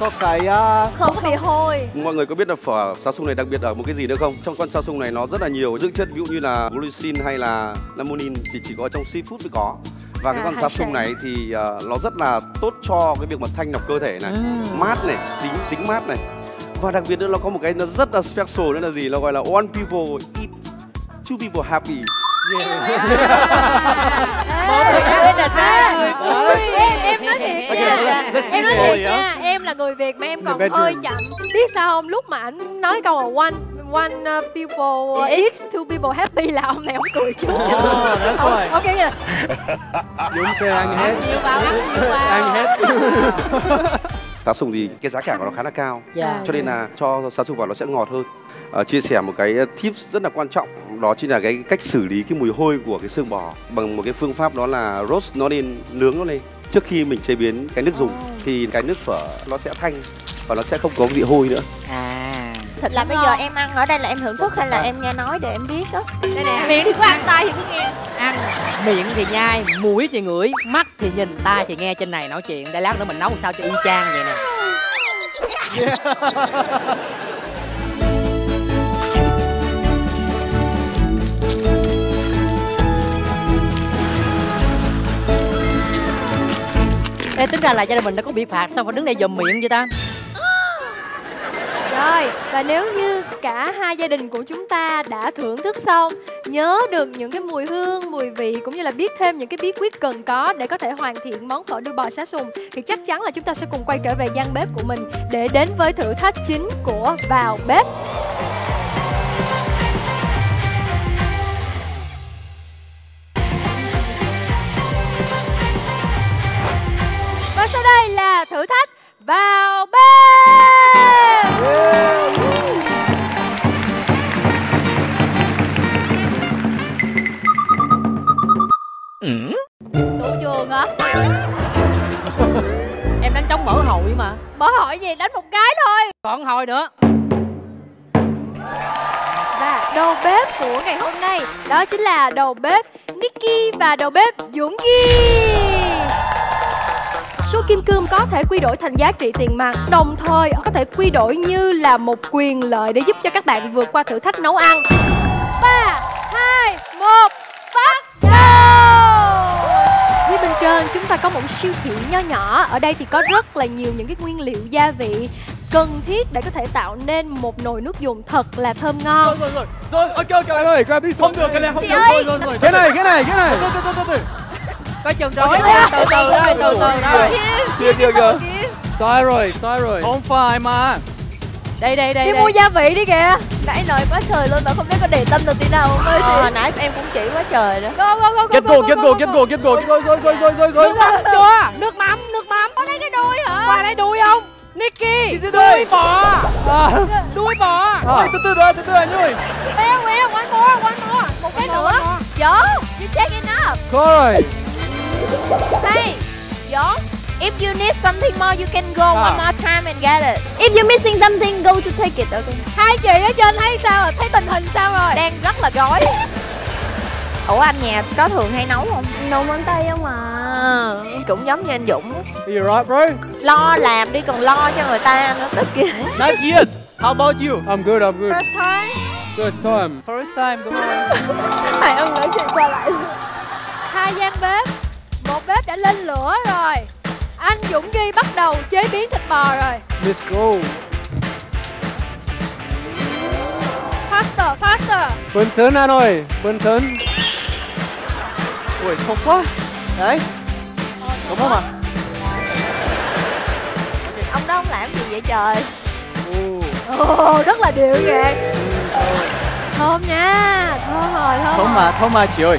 Có cái uh, Không có bị hôi Mọi người có biết là phở sa sung này đặc biệt ở một cái gì nữa không? Trong con sa sung này nó rất là nhiều dưỡng chất ví dụ như là glycin hay là lamonin thì chỉ có trong seafood mới có. Và cái À, con hải sa sung sản. này thì ờ, nó rất là tốt cho cái việc mà thanh lọc cơ thể này, mát này, tính tính mát này. Và đặc biệt nữa nó có một cái nó rất là special nữa là gì? Nó gọi là one people eat, two people happy. Ăn Em, em nói thiệt Okay, nha so let- let's Em nói be thiệt real, nha Em là người Việt mà em còn hơi chậm Biết sao không? Lúc mà anh nói câu là one One uh, people eat, two people happy là ông này ông cười trước Oh, why. Ok nha Dũng sẽ ăn hết. Nhiều vào, ăn nhiều vào Ăn hết. Sa sung thì cái giá cả của nó khá là cao. Dạ. cho nên là cho sa sung vào nó sẽ ngọt hơn. Ờ, chia sẻ một cái tips rất là quan trọng đó chính là cái cách xử lý cái mùi hôi của cái xương bò bằng một cái phương pháp đó là roast nó lên nướng nó lên. Trước khi mình chế biến cái nước dùng thì cái nước phở nó sẽ thanh và nó sẽ không có vị hôi nữa. À Thật là bây giờ em ăn ở đây là em thưởng thức hay là em nghe nói để em biết đó Đây nè, miệng thì có ăn tay thì cứ nghe. Ăn. Miệng thì nhai mũi thì ngửi mắt thì nhìn tai thì nghe trên này nói chuyện. Để lát nữa mình nấu sao cho y chang vậy nè. Ê, tính ra là gia đình mình đã có bị phạt sao phải đứng đây dòm miệng vậy ta rồi, và nếu như cả hai gia đình của chúng ta đã thưởng thức xong Nhớ được những cái mùi hương, mùi vị Cũng như là biết thêm những cái bí quyết cần có Để có thể hoàn thiện món phở đuôi bò xá sùng Thì chắc chắn là chúng ta sẽ cùng quay trở về gian bếp của mình Để đến với thử thách chính của Vào Bếp. Và sau đây là thử thách vào Bếp Tụ trường hả? em đánh trống mở hội mà. Mở hỏi gì? Đánh một cái thôi. Còn hồi nữa. Và đầu bếp của ngày hôm nay đó chính là đầu bếp Nicky và đầu bếp Dũng Ghi. Số kim cương có thể quy đổi thành giá trị tiền mặt, đồng thời có thể quy đổi như là một quyền lợi để giúp cho các bạn vượt qua thử thách nấu ăn. 3, 2, 1, bắt đầu! Phía bên trên chúng ta có một siêu thị nho nhỏ Ở đây thì có rất là nhiều những cái nguyên liệu gia vị cần thiết để có thể tạo nên một nồi nước dùng thật là thơm ngon Rồi rồi rồi. Rồi, ok ok. Ơi, grab this Không được cái này không được. Rồi rồi rồi. Cái này, cái này, cái này. Từ từ từ từ. Có chừng rối nha. từ từ thôi từ từ thôi. chưa chưa chưa. Sai rồi, sai rồi. Không phải mà. đây đây đây Đi đây. mua gia vị đi kìa. Nãy nói quá trời luôn mà không biết có để tâm được tí nào không ơi Ờ, thì hồi nãy em cũng chỉ quá trời đó Go go go go Get go, get go, get go, get go. Rồi rồi rồi rồi rồi rồi. nước mắm chưa? Nước mắm nước mắm. Có lấy cái đuôi hả? Qua lấy đuôi không? Nicky. Đuôi bò. À, đuôi bò. Ôi, từ từ đã, từ từ anh ơi. Well well one more one more. Một cái nữa. Gió, you check it up. Rồi. Hey, Gió If you need something more, you can go À. one more time and get it. If you're missing something, go to take it. Okay. Hai chị ở trên thấy sao rồi? Thấy tình hình sao rồi? Đang rất là gói. Ủa anh nhà có thường hay nấu không? Nấu món Tây không à Cũng giống như anh Dũng Are you right, bro? Lo làm đi còn lo cho người ta nữa Tức kìa Not yet. How about you? I'm good, I'm good. First time. First time. First time, đúng không? Hai ông nói chuyện qua lại Hai gian bếp. Một bếp đã lên lửa rồi. Anh Dũng Ghi bắt đầu chế biến thịt bò rồi. Let's go. Faster, faster. Bình tĩnh anh ơi, bình tĩnh. Ui, thơm quá. Đấy. Đúng không ạ? Ông đó ông làm gì vậy trời Ồ, rất là điệu nghệ. Thơm nha, thơm rồi, thơm Thơm mà, thơm mà chị ơi.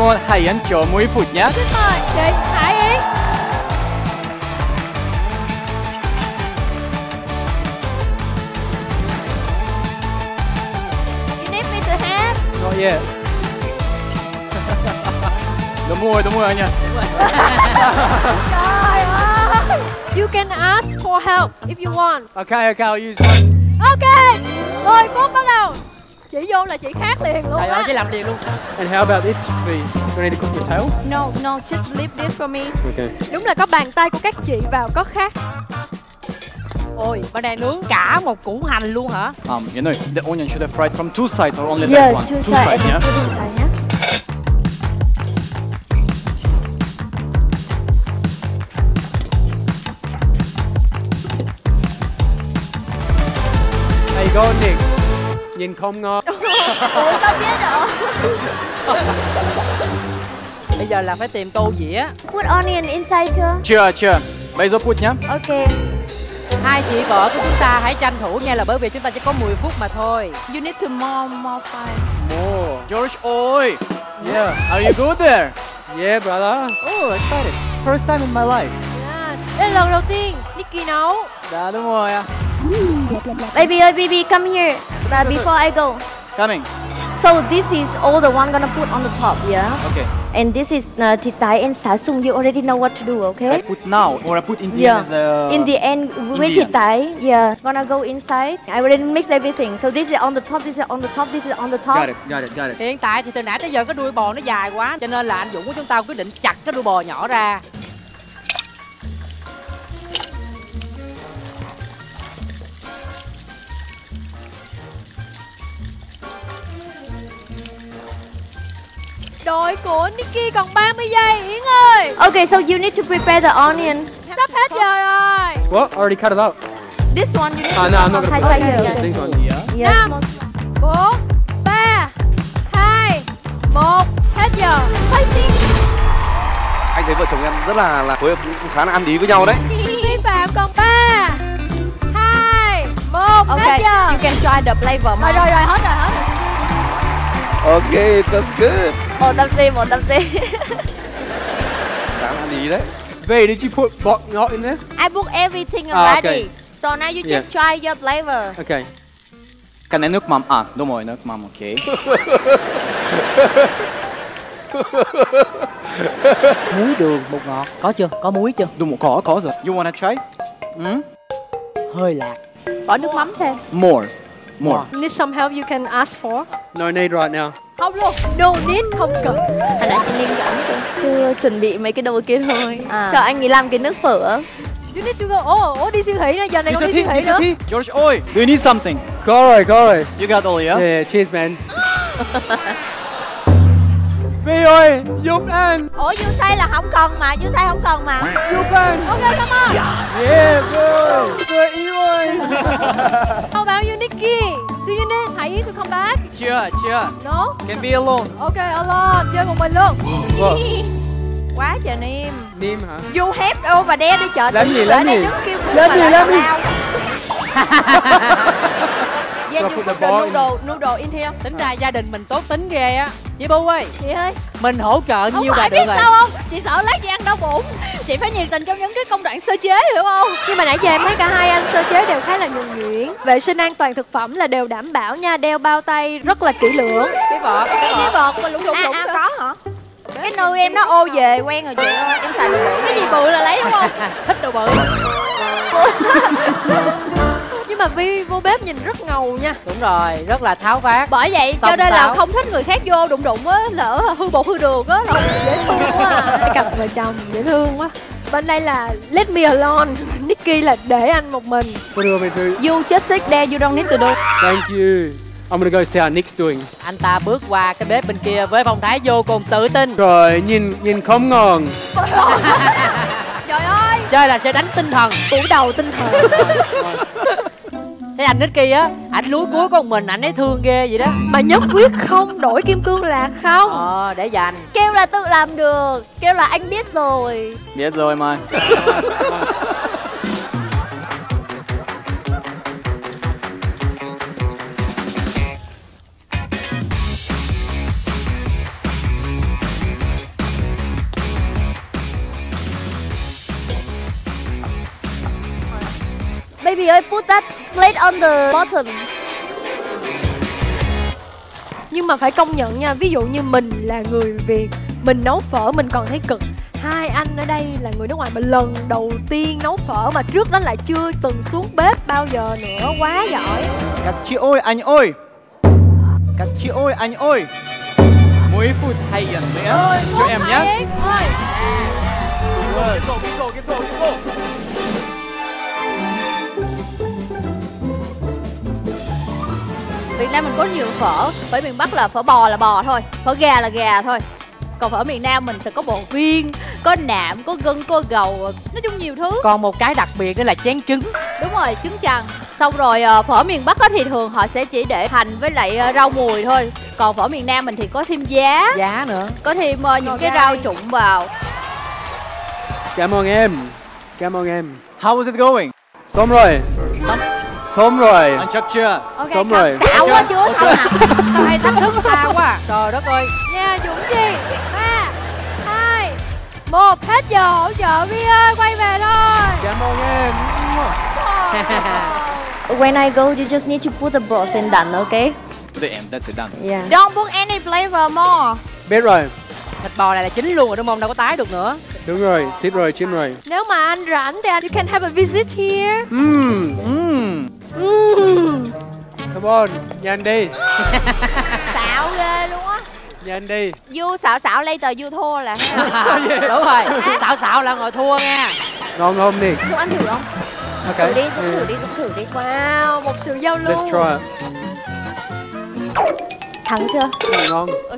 Mon, hãy ăn chờ 10 phút nhé. Xin mời chị Hải Yến. You need me to have Not yet. Đúng rồi, đúng rồi anh nha. Trời ơi. You can ask for help if you want. Okay, okay, I'll use one. Ok, 10 phút bắt đầu. Chị vô là chị khác liền luôn á. chị làm liền luôn And how about this? V, do I need to cook the tail? No, no, just leave this for me Okay. Đúng là có bàn tay của các chị vào có khác. Ôi, bên này nướng cả một củ hành luôn hả? Um, you know, the onion should have fried from two sides or only Yeah, that one. two two sides, and yeah? There you go, Nick. Nhìn không ngon. Ủa sao biết rồi Bây giờ là phải tìm tô dĩa Put onion inside chưa? Chưa, chưa. Bây giờ put nhá. Ok Hai chị vợ của chúng ta hãy tranh thủ nghe là bởi vì chúng ta chỉ có 10 phút mà thôi You need to more, more fire More. George oi. Yeah. Are you good there? Yeah, brother. Oh, excited. First time in my life. À, đây là lần đầu tiên Nicky nấu. Dạ đúng rồi à. Baby ơi, baby, come here uh, Before I go Coming. So this is all the one gonna put on the top, yeah? Okay. And this is uh, thịt tái and xá sung. You already know what to do, okay? I put now or I put in the Yeah. end as a... in the end, with the thịt tái, yeah, gonna go inside. I already mix everything. So this is on the top, this is on the top, this is on the top. Got it, got it, got it. Hiện tại thì từ nãy tới giờ cái đuôi bò nó dài quá Cho nên là anh Dũng của chúng ta quyết định chặt cái đuôi bò nhỏ ra Đội của Nicky còn 30 giây Yến ơi. Okay, so you need to prepare the onion. Sắp hết giờ rồi. What? I already cut it up. This one you need Ah, to no, I'm not on gonna that. here. Just these ones. Yes. Năm, bốn, ba, hai, một. Hết giờ. Fighting. anh thấy vợ chồng em rất là là phối hợp cũng khá là ăn ý với nhau đấy Vi phạm còn 3 2 1 hết Okay, giờ. you can try the flavor. Rồi rồi rồi hết rồi hết rồi. Ok that's good Một tâm si, một tâm khá là ăn ý đấy V, did you put bok not in there? I put everything Ah, already. okay. So now you just Yeah. try your flavor. Okay. Cái này nước mắm à? Đúng rồi, nước mắm, ok. Muối đường, bột ngọt Có chưa? Có muối chưa? Đúng rồi, có, có rồi. You wanna try? Hmm? Hơi lạc Bỏ nước mắm thêm. More. More. Need some help you can ask for. No need right now. Không luôn. No need không cần. Hồi nãy chị Ninh tôi chưa chuẩn bị mấy cái đồ kia thôi. À. Cho anh ấy làm cái nước phở. You need to go. Ồ, ồ đi siêu thị nữa. Giờ này con đi siêu thị nữa. George oi. Do you need something? Có rồi, có rồi. You got all, yeah? Yeah, cheers, man. V ơi, giúp anh. Ủa du say là không cần mà, du say không cần mà. Giúp anh. Ok, come on. Yeah, bro. Tôi yêu ơi. How about you, Nicky? Do you need Yến to come back? Chưa, chưa. No? Can be alone. Ok, alone. Chơi một mình luôn. Quá trời Nim. Nim hả? You have over there đi chợ. Làm gì, làm gì? Làm gì, làm gì? Yeah, you put the noodle, noodle in here. Tính ra gia đình mình tốt tính ghê á. Chị Bu ơi Chị ơi. Mình hỗ trợ Không nhiêu là phải được biết rồi. sao không? Chị sợ lát chị ăn đau bụng. chị phải nhiệt tình trong những cái công đoạn sơ chế hiểu không? Nhưng mà nãy giờ em thấy cả hai anh sơ chế đều khá là nhuần nhuyễn. Vệ sinh an toàn thực phẩm là đều đảm bảo nha. Đeo bao tay rất là kỹ lưỡng. Cái vợt, cái cái vợt. mà lủng đủng À, đủng à cơ. có hả? Cái nư em nó ô về quen rồi chị ơi. Em xài cái gì bự là lấy đúng không? Thích đồ bự mà Vi vô bếp nhìn rất ngầu nha. Đúng rồi, rất là tháo vát. Bởi vậy cho nên là không thích người khác vô đụng đụng á lỡ hư bột hư đường á là không dễ thương quá à. Cặp vợ chồng dễ thương quá. Bên đây là Let me alone Nicky là để anh một mình? You just sit there, you don't need to do. Thank you. I'm gonna go see how Nick's doing. Anh ta bước qua cái bếp bên kia với phong thái vô cùng tự tin. Rồi, nhìn nhìn không ngon. trời ơi. Chơi là chơi đánh tinh thần. Củ đầu tinh thần Thế anh Nicky á, ảnh lúi cuối con mình, ảnh ấy thương ghê vậy đó. Mà nhất quyết không đổi kim cương là không? Ờ, để dành. Kêu là tự làm được kêu là anh biết rồi. Biết rồi mà. Ơi, put that plate on the bottom Nhưng mà phải công nhận nha Ví dụ như mình là người Việt Mình nấu phở mình còn thấy cực Hai anh ở đây là người nước ngoài mà lần đầu tiên nấu phở Mà trước đó lại chưa từng xuống bếp bao giờ nữa Quá giỏi Các chị ơi, anh ơi. Các chị ơi, anh ơi. Mỗi phút hay lần nữa cho em nhé. Rồi, go, go, go, go, go. Việt Nam mình có nhiều phở Bởi miền Bắc là phở bò là bò thôi Phở gà là gà thôi Còn phở miền Nam mình sẽ có bò viên Có nạm, có gân, có gầu Nói chung nhiều thứ Còn một cái đặc biệt đó là chén trứng Đúng rồi, trứng chằn Xong rồi ờ, phở miền Bắc á thì thường họ sẽ chỉ để hành với lại ờ, rau mùi thôi Còn phở miền Nam mình thì có thêm giá Giá nữa Có thêm ờ, những Ngò cái gai. rau trụng vào Cảm ơn em. Cảm ơn em. How was it going? Xong rồi. Xong rồi. Anh chắc chưa? Xong rồi. Xạo quá chưa Ok. Xạo hả Sao hay thách thức ta quá Trời đất ơi Nha Dũng Chi ba hai một Hết giờ hỗ trợ Vi ơi Quay về thôi Cảm ơn em. When I go, you just need to put the broth in done, okay? The end, that's it done. Yeah Don't put any flavor more Biết rồi. Thịt bò này là chín luôn rồi đúng không? Đâu có tái được nữa Đúng rồi, tiếp rồi, chín rồi. Nếu mà anh rảnh thì anh you can have a visit here Mmm, Mmm. mm. Come on, nhanh đi, Xạo ghê luôn á nhanh đi. Du xạo xạo later du thua là Đúng rồi Xạo xạo là ngồi thua nha Ngon không đi? Dũng ăn thử không? Ok. Thử đi, thử đi, Dũng thử đi Wow Một sự giao lưu Let's try it. Thắng chưa? Ừ, ngon.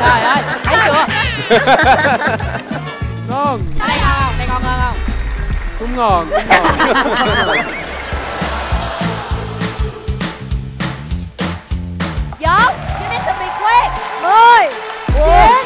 Trời ơi Thấy chưa ngon, Ở đây ngon không? Đây ngon hơn không? Cũng ngon, cũng ngon. Dốt You need to be quick mười chín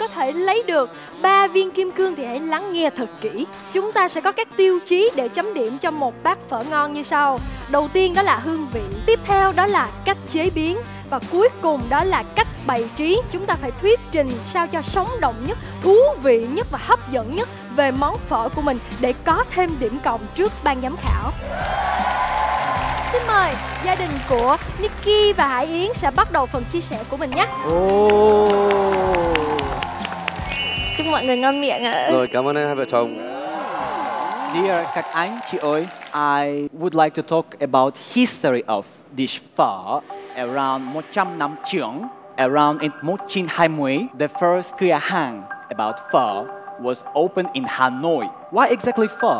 có thể lấy được ba viên kim cương thì hãy lắng nghe thật kỹ. Chúng ta sẽ có các tiêu chí để chấm điểm cho một bát phở ngon như sau. Đầu tiên đó là hương vị, tiếp theo đó là cách chế biến và cuối cùng đó là cách bày trí. Chúng ta phải thuyết trình sao cho sống động nhất, thú vị nhất và hấp dẫn nhất về món phở của mình để có thêm điểm cộng trước ban giám khảo. Xin mời gia đình của Nikki và Hải Yến sẽ bắt đầu phần chia sẻ của mình nhé. Chúc mọi người ngon miệng ạ Rồi cảm ơn hai vợ chồng. Dear các anh chị ơi, I would like to talk about history of dish phở. Around 100 năm trước, around in 1920, the first cửa hàng about phở was opened in Hanoi. Why exactly phở?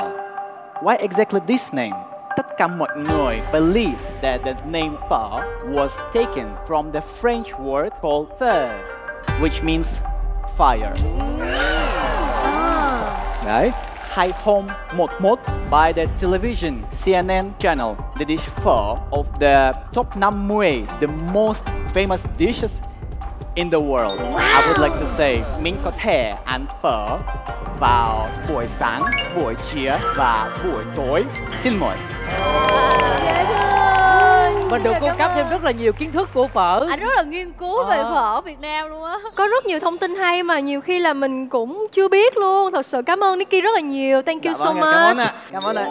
Why exactly this name? Tất cả mọi người believe that the name phở was taken from the French word called feu, which means fire. Đấy. Thai Home 11 by the television CNN channel. The dish 4 of the top 50 the most famous dishes in the world. Wow. I would like to say mình có thể ăn phở vào buổi sáng, buổi chiều và buổi tối. Xin mời. Oh, Dễ thương mình được Dạ, cung cấp thêm rất là nhiều kiến thức của phở Anh rất là nghiên cứu về Ờ. phở Việt Nam luôn á Có rất nhiều thông tin hay mà nhiều khi là mình cũng chưa biết luôn Thật sự cảm ơn Nicky rất là nhiều Thank you Dạ so vâng much ạ, Cảm ơn ạ. Cảm ơn ạ.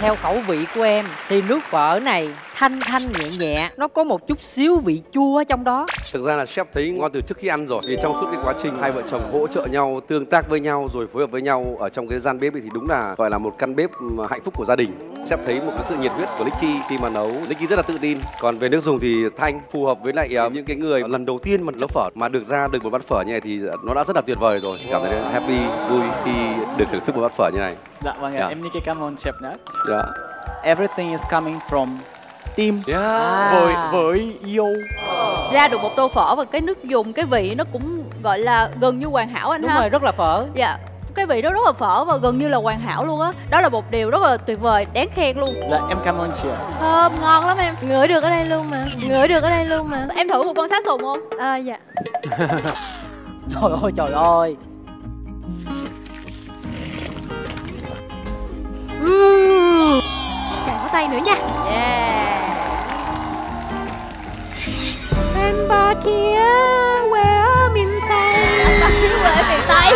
Theo khẩu vị của em thì nước phở này thanh thanh nhẹ nhẹ Nó có một chút xíu vị chua ở trong đó Thực ra là chef thấy ngon từ trước khi ăn rồi Vì trong suốt cái quá trình hai vợ chồng hỗ trợ nhau, tương tác với nhau rồi phối hợp với nhau ở trong cái gian bếp thì đúng là gọi là một căn bếp mà hạnh phúc của gia đình. Chef thấy một cái sự nhiệt huyết của Licky khi mà nấu. Licky rất là tự tin. Còn về nước dùng thì Thanh phù hợp với lại ờ, những cái người lần đầu tiên mà nấu phở mà được ra được một bát phở như này thì nó đã rất là tuyệt vời rồi. Cảm thấy happy, vui khi được thưởng thức một bát phở như này. Dạ vâng ạ, Dạ. em Nicky cảm ơn chef nhé. Dạ. Everything is coming from team Yeah. với với yêu. Ra được một tô phở và cái nước dùng Cái vị nó cũng gọi là gần như hoàn hảo anh Đúng ha. rồi, rất là phở. Dạ cái vị đó rất là phở và gần như là hoàn hảo luôn á. Đó là một điều rất là tuyệt vời đáng khen luôn. Dạ em cảm ơn chị ạ. thơm ngon lắm em. Ngửi được ở đây luôn mà Ngửi được ở đây luôn mà. Em thử một con sát sùng không? À dạ. Trời ơi trời ơi. Uhm. Càng có tay nữa nha. Yeah Anh ba kia quê ở miền Tây Anh quê miền Tây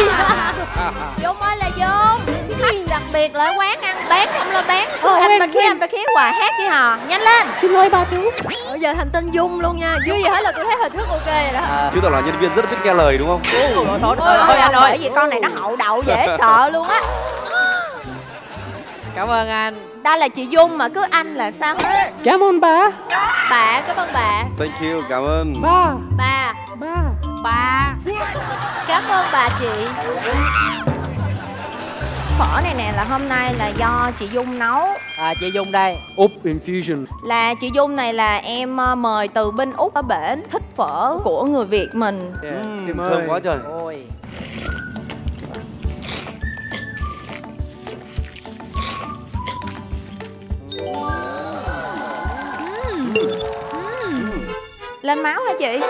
Dung ơi là Dung Khách đặc biệt là quán ăn bán không là bán. Ờ, anh khí quên. anh bà khí hòa hát đi hò nhanh lên. Xin lỗi ba chú. Bây giờ thành tên Dung luôn nha. Vui gì hết là tôi thấy hình thức ok rồi đó. Chứ toàn là nhân viên rất biết nghe lời đúng không? Thôi thôi thôi, thôi thôi. anh ơi bởi vì con này nó hậu đậu dễ sợ luôn á. Cảm ơn anh đây là chị Dung mà cứ anh là sao? Cảm ơn bà. Bà cảm ơn bà. Thank you, cảm ơn. Ba. Bà Ba. Bà Cảm ơn bà chị. Phở này nè là hôm nay là do chị Dung nấu. À, Chị Dung đây. Úp Infusion. Là chị Dung này là em ờ, mời từ bên Úc ở bển thích phở của người Việt mình. Yeah, Sim thơm quá trời. Ôi lên máu hả chị?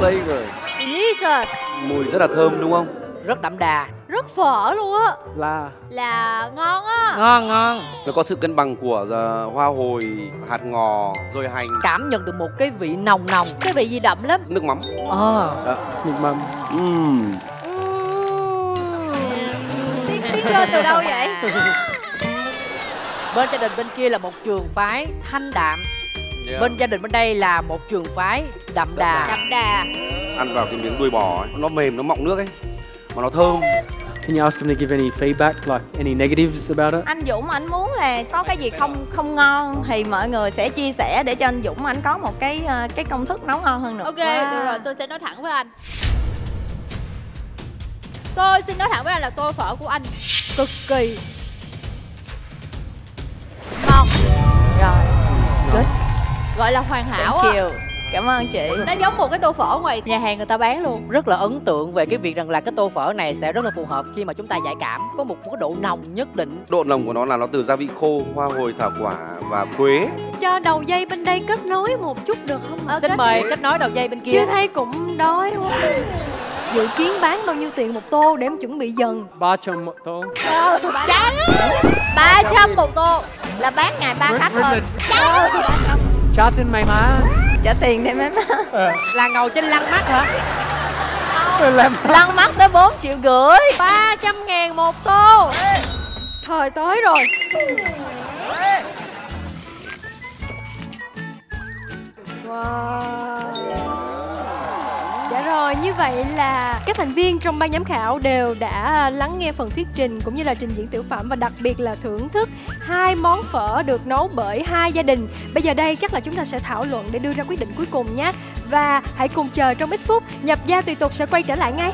Đây rồi. Jesus. Mùi rất là thơm đúng không? Rất đậm đà. Rất phở luôn á. Là? Là ngon á. Ngon ngon. Nó có sự cân bằng của ờ, hoa hồi, hạt ngò, rồi hành, Cảm nhận được một cái vị nồng nồng. Cái vị gì đậm lắm. Nước mắm. Ờ. Đó. Nước mắm. Ừm. Tiếng tiếng trên từ đâu vậy Bên gia đình bên kia là một trường phái thanh đạm Yeah. Bên gia đình bên đây là một trường phái đậm đà Đậm đà Ăn vào cái miếng đuôi bò ấy, nó mềm, nó mọng nước ấy. Mà nó thơm. Can you ask him to give any feedback, like any negatives about it? anh Dũng anh muốn là có cái gì không không ngon thì mọi người sẽ chia sẻ để cho anh Dũng anh có một cái ờ, cái công thức nấu ngon hơn nữa Ok Wow. được rồi tôi sẽ nói thẳng với anh Tôi xin nói thẳng với anh là tô phở của anh cực kỳ ngon rồi. Good. Gọi là hoàn hảo á cảm ơn chị. Nó giống một cái tô phở ngoài nhà hàng người ta bán luôn. Rất là ấn tượng về cái việc rằng là cái tô phở này sẽ rất là phù hợp khi mà chúng ta giải cảm. Có một cái độ nồng nhất định. Độ nồng của nó là nó từ gia vị khô, hoa hồi, thảo quả và quế. Cho đầu dây bên đây kết nối một chút được không ạ? Ờ, Xin kết mời kết nối đầu dây bên kia. Chưa thấy cũng đói quá. Dự kiến bán bao nhiêu tiền một tô để em chuẩn bị dần? Ba trăm một tô. ba trăm một tô. Là bán ngày ba khách thôi. Trả tiền mày mà. Trả tiền đi mấy má. Là ngồi trên lăng mắt hả? lăn mắt. Tới 4 triệu rưỡi 300 ngàn một tô. Thời tới rồi. Wow. Dạ rồi, như vậy là các thành viên trong ban giám khảo đều đã lắng nghe phần thuyết trình cũng như là trình diễn tiểu phẩm và đặc biệt là thưởng thức hai món phở được nấu bởi hai gia đình. Bây giờ đây chắc là chúng ta sẽ thảo luận để đưa ra quyết định cuối cùng nhé. Và hãy cùng chờ trong ít phút, nhập gia tùy tục sẽ quay trở lại ngay.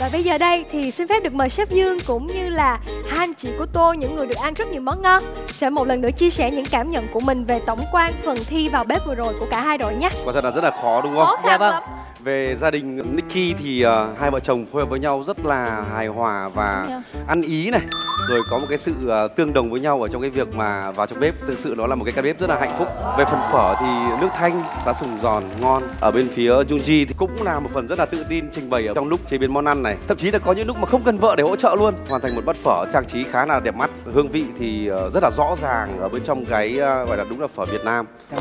Và bây giờ đây thì xin phép được mời sếp Dương cũng như là anh chị của tôi những người được ăn rất nhiều món ngon sẽ một lần nữa chia sẻ những cảm nhận của mình về tổng quan phần thi vào bếp vừa rồi của cả hai đội nhé. quả thật là rất là khó đúng không Dạ vâng. Về gia đình Nicky thì ờ, hai vợ chồng phối hợp với nhau rất là hài hòa và Dạ. ăn ý này. Rồi có một cái sự ờ, tương đồng với nhau ở trong cái việc mà vào trong bếp. Thực sự nó là một cái căn bếp rất là hạnh phúc. Về phần phở thì nước thanh giá sùng giòn ngon. Ở bên phía Junji thì cũng là một phần rất là tự tin trình bày ở trong lúc chế biến món ăn này. Thậm chí là có những lúc mà không cần vợ để hỗ trợ luôn. Hoàn thành một bát phở trang trí khá là đẹp mắt. Hương vị thì ờ, rất là rõ ràng ở bên trong cái ờ, gọi là đúng là phở Việt Nam. Dạ,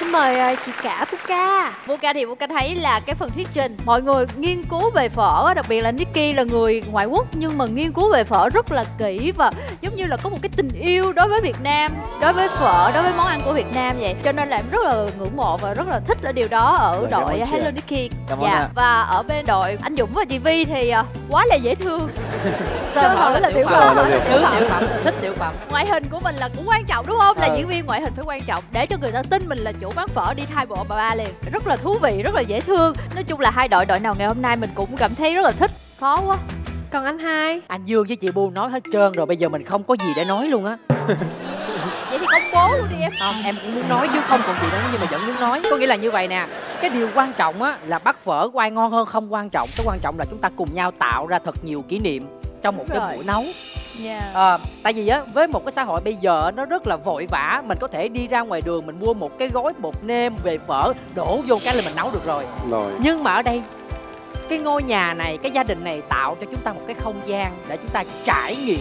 xin mời ờ, chị cả Puka. Vuka thì Vuka thấy là cái phần thuyết trình mọi người nghiên cứu về phở á, đặc biệt là Nicky là người ngoại quốc nhưng mà nghiên cứu về phở rất là kỹ và giống như là có một cái tình yêu đối với Việt Nam đối với phở đối với món ăn của Việt Nam vậy. Cho nên là em rất là ngưỡng mộ và rất là thích ở điều đó ở cảm đội Hello Cảm ơn dạ và ở bên đội anh Dũng và chị Vi thì ờ, quá là dễ thương. Sơ hở là tiểu Sơ hở phẩm. là tiểu Thứ phẩm. tiểu phẩm. Thích tiểu phẩm. Ngoại hình của mình là cũng quan trọng đúng không? Là Ờ. diễn viên ngoại hình phải quan trọng để cho người ta tin mình là chủ bán phở đi thay bộ bà ba liền. Rất là thú vị rất là dễ thương. Nói chung là hai đội đội nào ngày hôm nay mình cũng cảm thấy rất là thích. Khó quá. Còn anh hai? Anh Dương với chị Bu nói hết trơn rồi bây giờ mình không có gì để nói luôn á. Vậy thì công bố luôn đi em. Không em cũng muốn nói chứ không còn gì nữa nhưng mà vẫn muốn nói. Có nghĩa là như vậy nè cái điều quan trọng á là bắt phở của ai ngon hơn không quan trọng. Cái quan trọng là chúng ta cùng nhau tạo ra thật nhiều kỷ niệm trong một cái Rồi. buổi nấu yeah. Ờ, tại vì á với một cái xã hội bây giờ nó rất là vội vã mình có thể đi ra ngoài đường mình mua một cái gói bột nêm về phở đổ vô cái là mình nấu được rồi. Rồi. Nhưng mà ở đây cái ngôi nhà này cái gia đình này tạo cho chúng ta một cái không gian để chúng ta trải nghiệm.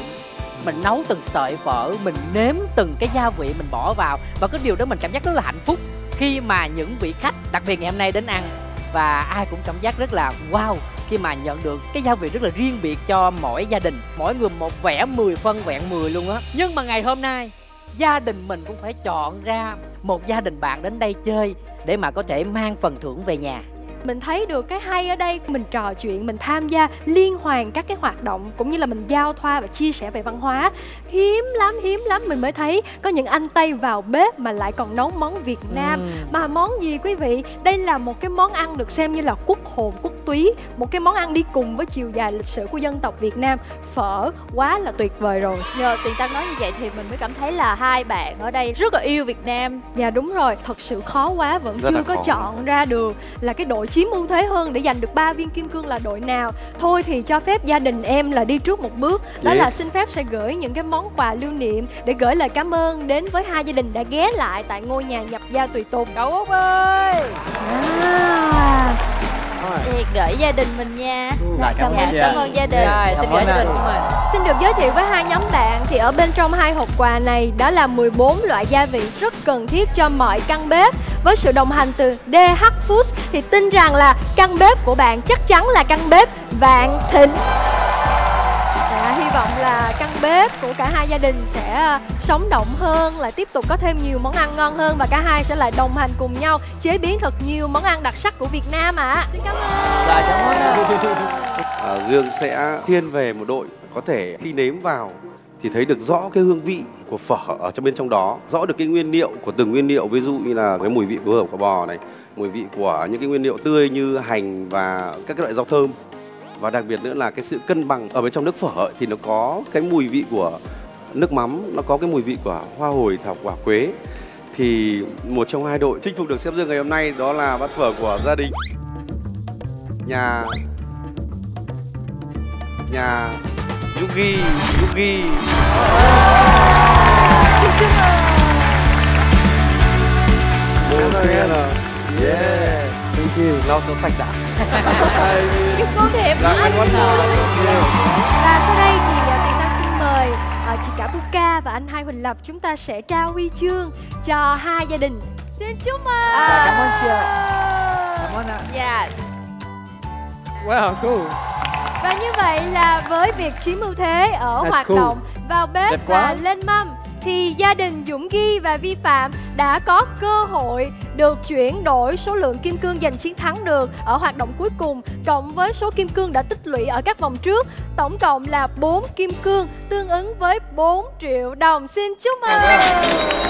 Mình nấu từng sợi phở mình nếm từng cái gia vị mình bỏ vào. Và cái điều đó mình cảm giác rất là hạnh phúc khi mà những vị khách đặc biệt ngày hôm nay đến ăn. Và ai cũng cảm giác rất là wow khi mà nhận được cái gia vị rất là riêng biệt cho mỗi gia đình, mỗi người một vẻ 10 phân, vẹn 10 luôn á. Nhưng mà ngày hôm nay, gia đình mình cũng phải chọn ra một gia đình bạn đến đây chơi để mà có thể mang phần thưởng về nhà mình thấy được cái hay ở đây mình trò chuyện mình tham gia liên hoàn các cái hoạt động cũng như là mình giao thoa và chia sẻ về văn hóa. Hiếm lắm hiếm lắm mình mới thấy có những anh tây vào bếp mà lại còn nấu món Việt Nam. Ừ. mà món gì quý vị? Đây là một cái món ăn được xem như là quốc hồn quốc túy một cái món ăn đi cùng với chiều dài lịch sử của dân tộc Việt Nam. Phở quá là tuyệt vời rồi. Nhờ tiền tăng nói như vậy thì mình mới cảm thấy là hai bạn ở đây rất là yêu Việt Nam. Dạ đúng rồi, thật sự khó quá vẫn Rất chưa có chọn ra được là cái đội chiếm ưu thế hơn để giành được 3 viên kim cương là đội nào. Thôi thì cho phép gia đình em là đi trước một bước, đó là Yes. xin phép sẽ gửi những cái món quà lưu niệm để gửi lời cảm ơn đến với hai gia đình đã ghé lại tại ngôi nhà nhập gia tùy tùng. cậu út ơi À, thì gửi gia đình mình nha. Dạ, cảm ơn cảm ơn gia đình. rồi xin gửi gia đình của mình. Xin được giới thiệu với hai nhóm bạn thì ở bên trong hai hộp quà này đó là 14 loại gia vị rất cần thiết cho mọi căn bếp. Với sự đồng hành từ DH Foods thì tin rằng là căn bếp của bạn chắc chắn là căn bếp vạn thịnh. Là căn bếp của cả hai gia đình sẽ à, sống động hơn, lại tiếp tục có thêm nhiều món ăn ngon hơn và cả hai sẽ lại đồng hành cùng nhau chế biến thật nhiều món ăn đặc sắc của Việt Nam ạ. Xin cảm ơn. rồi cảm ơn à, Dương sẽ thiên về một đội có thể khi nếm vào thì thấy được rõ cái hương vị của phở ở trong bên trong đó rõ được cái nguyên liệu của từng nguyên liệu ví dụ như là cái mùi vị của hở của bò này mùi vị của những cái nguyên liệu tươi như hành và các cái loại rau thơm và đặc biệt nữa là cái sự cân bằng ở bên trong nước phở ấy, thì nó có cái mùi vị của nước mắm nó có cái mùi vị của hoa hồi thảo quả quế. Thì một trong hai đội chinh phục được xếp dương ngày hôm nay đó là bát phở của gia đình. Nhà nhà Yugi Yugi Ok là Yeah you Lau cho sạch đã thì Dạ, anh want more. Và sau đây thì à, Tiền Tăng xin mời à, chị cả Buka và anh Hai Huỳnh Lập chúng ta sẽ trao huy chương cho hai gia đình. xin chúc mừng Dạ, cảm ơn chị ạ. cảm ơn ạ dạ Wow, cool. Và như vậy là với việc chiếm ưu thế ở That's hoạt cool. động vào bếp Đẹp quá. và lên mâm thì gia đình Dũng Ghi và Vi Phạm đã có cơ hội được chuyển đổi số lượng kim cương giành chiến thắng được ở hoạt động cuối cùng, cộng với số kim cương đã tích lũy ở các vòng trước. Tổng cộng là 4 kim cương, tương ứng với 4 triệu đồng. Xin chúc mừng!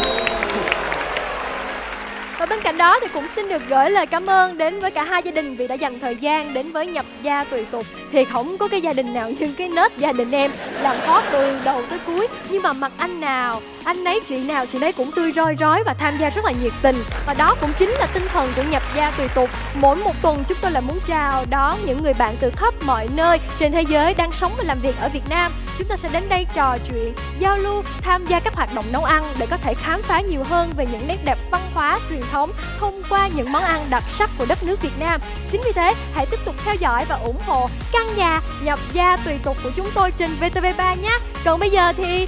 Và bên cạnh đó thì cũng xin được gửi lời cảm ơn đến với cả hai gia đình vì đã dành thời gian đến với nhập gia tùy tục. Thì không có cái gia đình nào như cái nết gia đình em làm khó từ đầu tới cuối. Nhưng mà mặt anh nào, anh ấy chị nào chị ấy cũng tươi roi rói và tham gia rất là nhiệt tình. Và đó cũng chính là tinh thần của nhập gia tùy tục. Mỗi một tuần chúng tôi là muốn chào đón những người bạn từ khắp mọi nơi trên thế giới đang sống và làm việc ở Việt Nam. Chúng ta sẽ đến đây trò chuyện, giao lưu, tham gia các hoạt động nấu ăn để có thể khám phá nhiều hơn về những nét đẹp văn hóa truyền thống thông qua những món ăn đặc sắc của đất nước Việt Nam. Chính vì thế, hãy tiếp tục theo dõi và ủng hộ căn nhà nhập gia tùy tục của chúng tôi trên VTV3 nhé. Còn bây giờ thì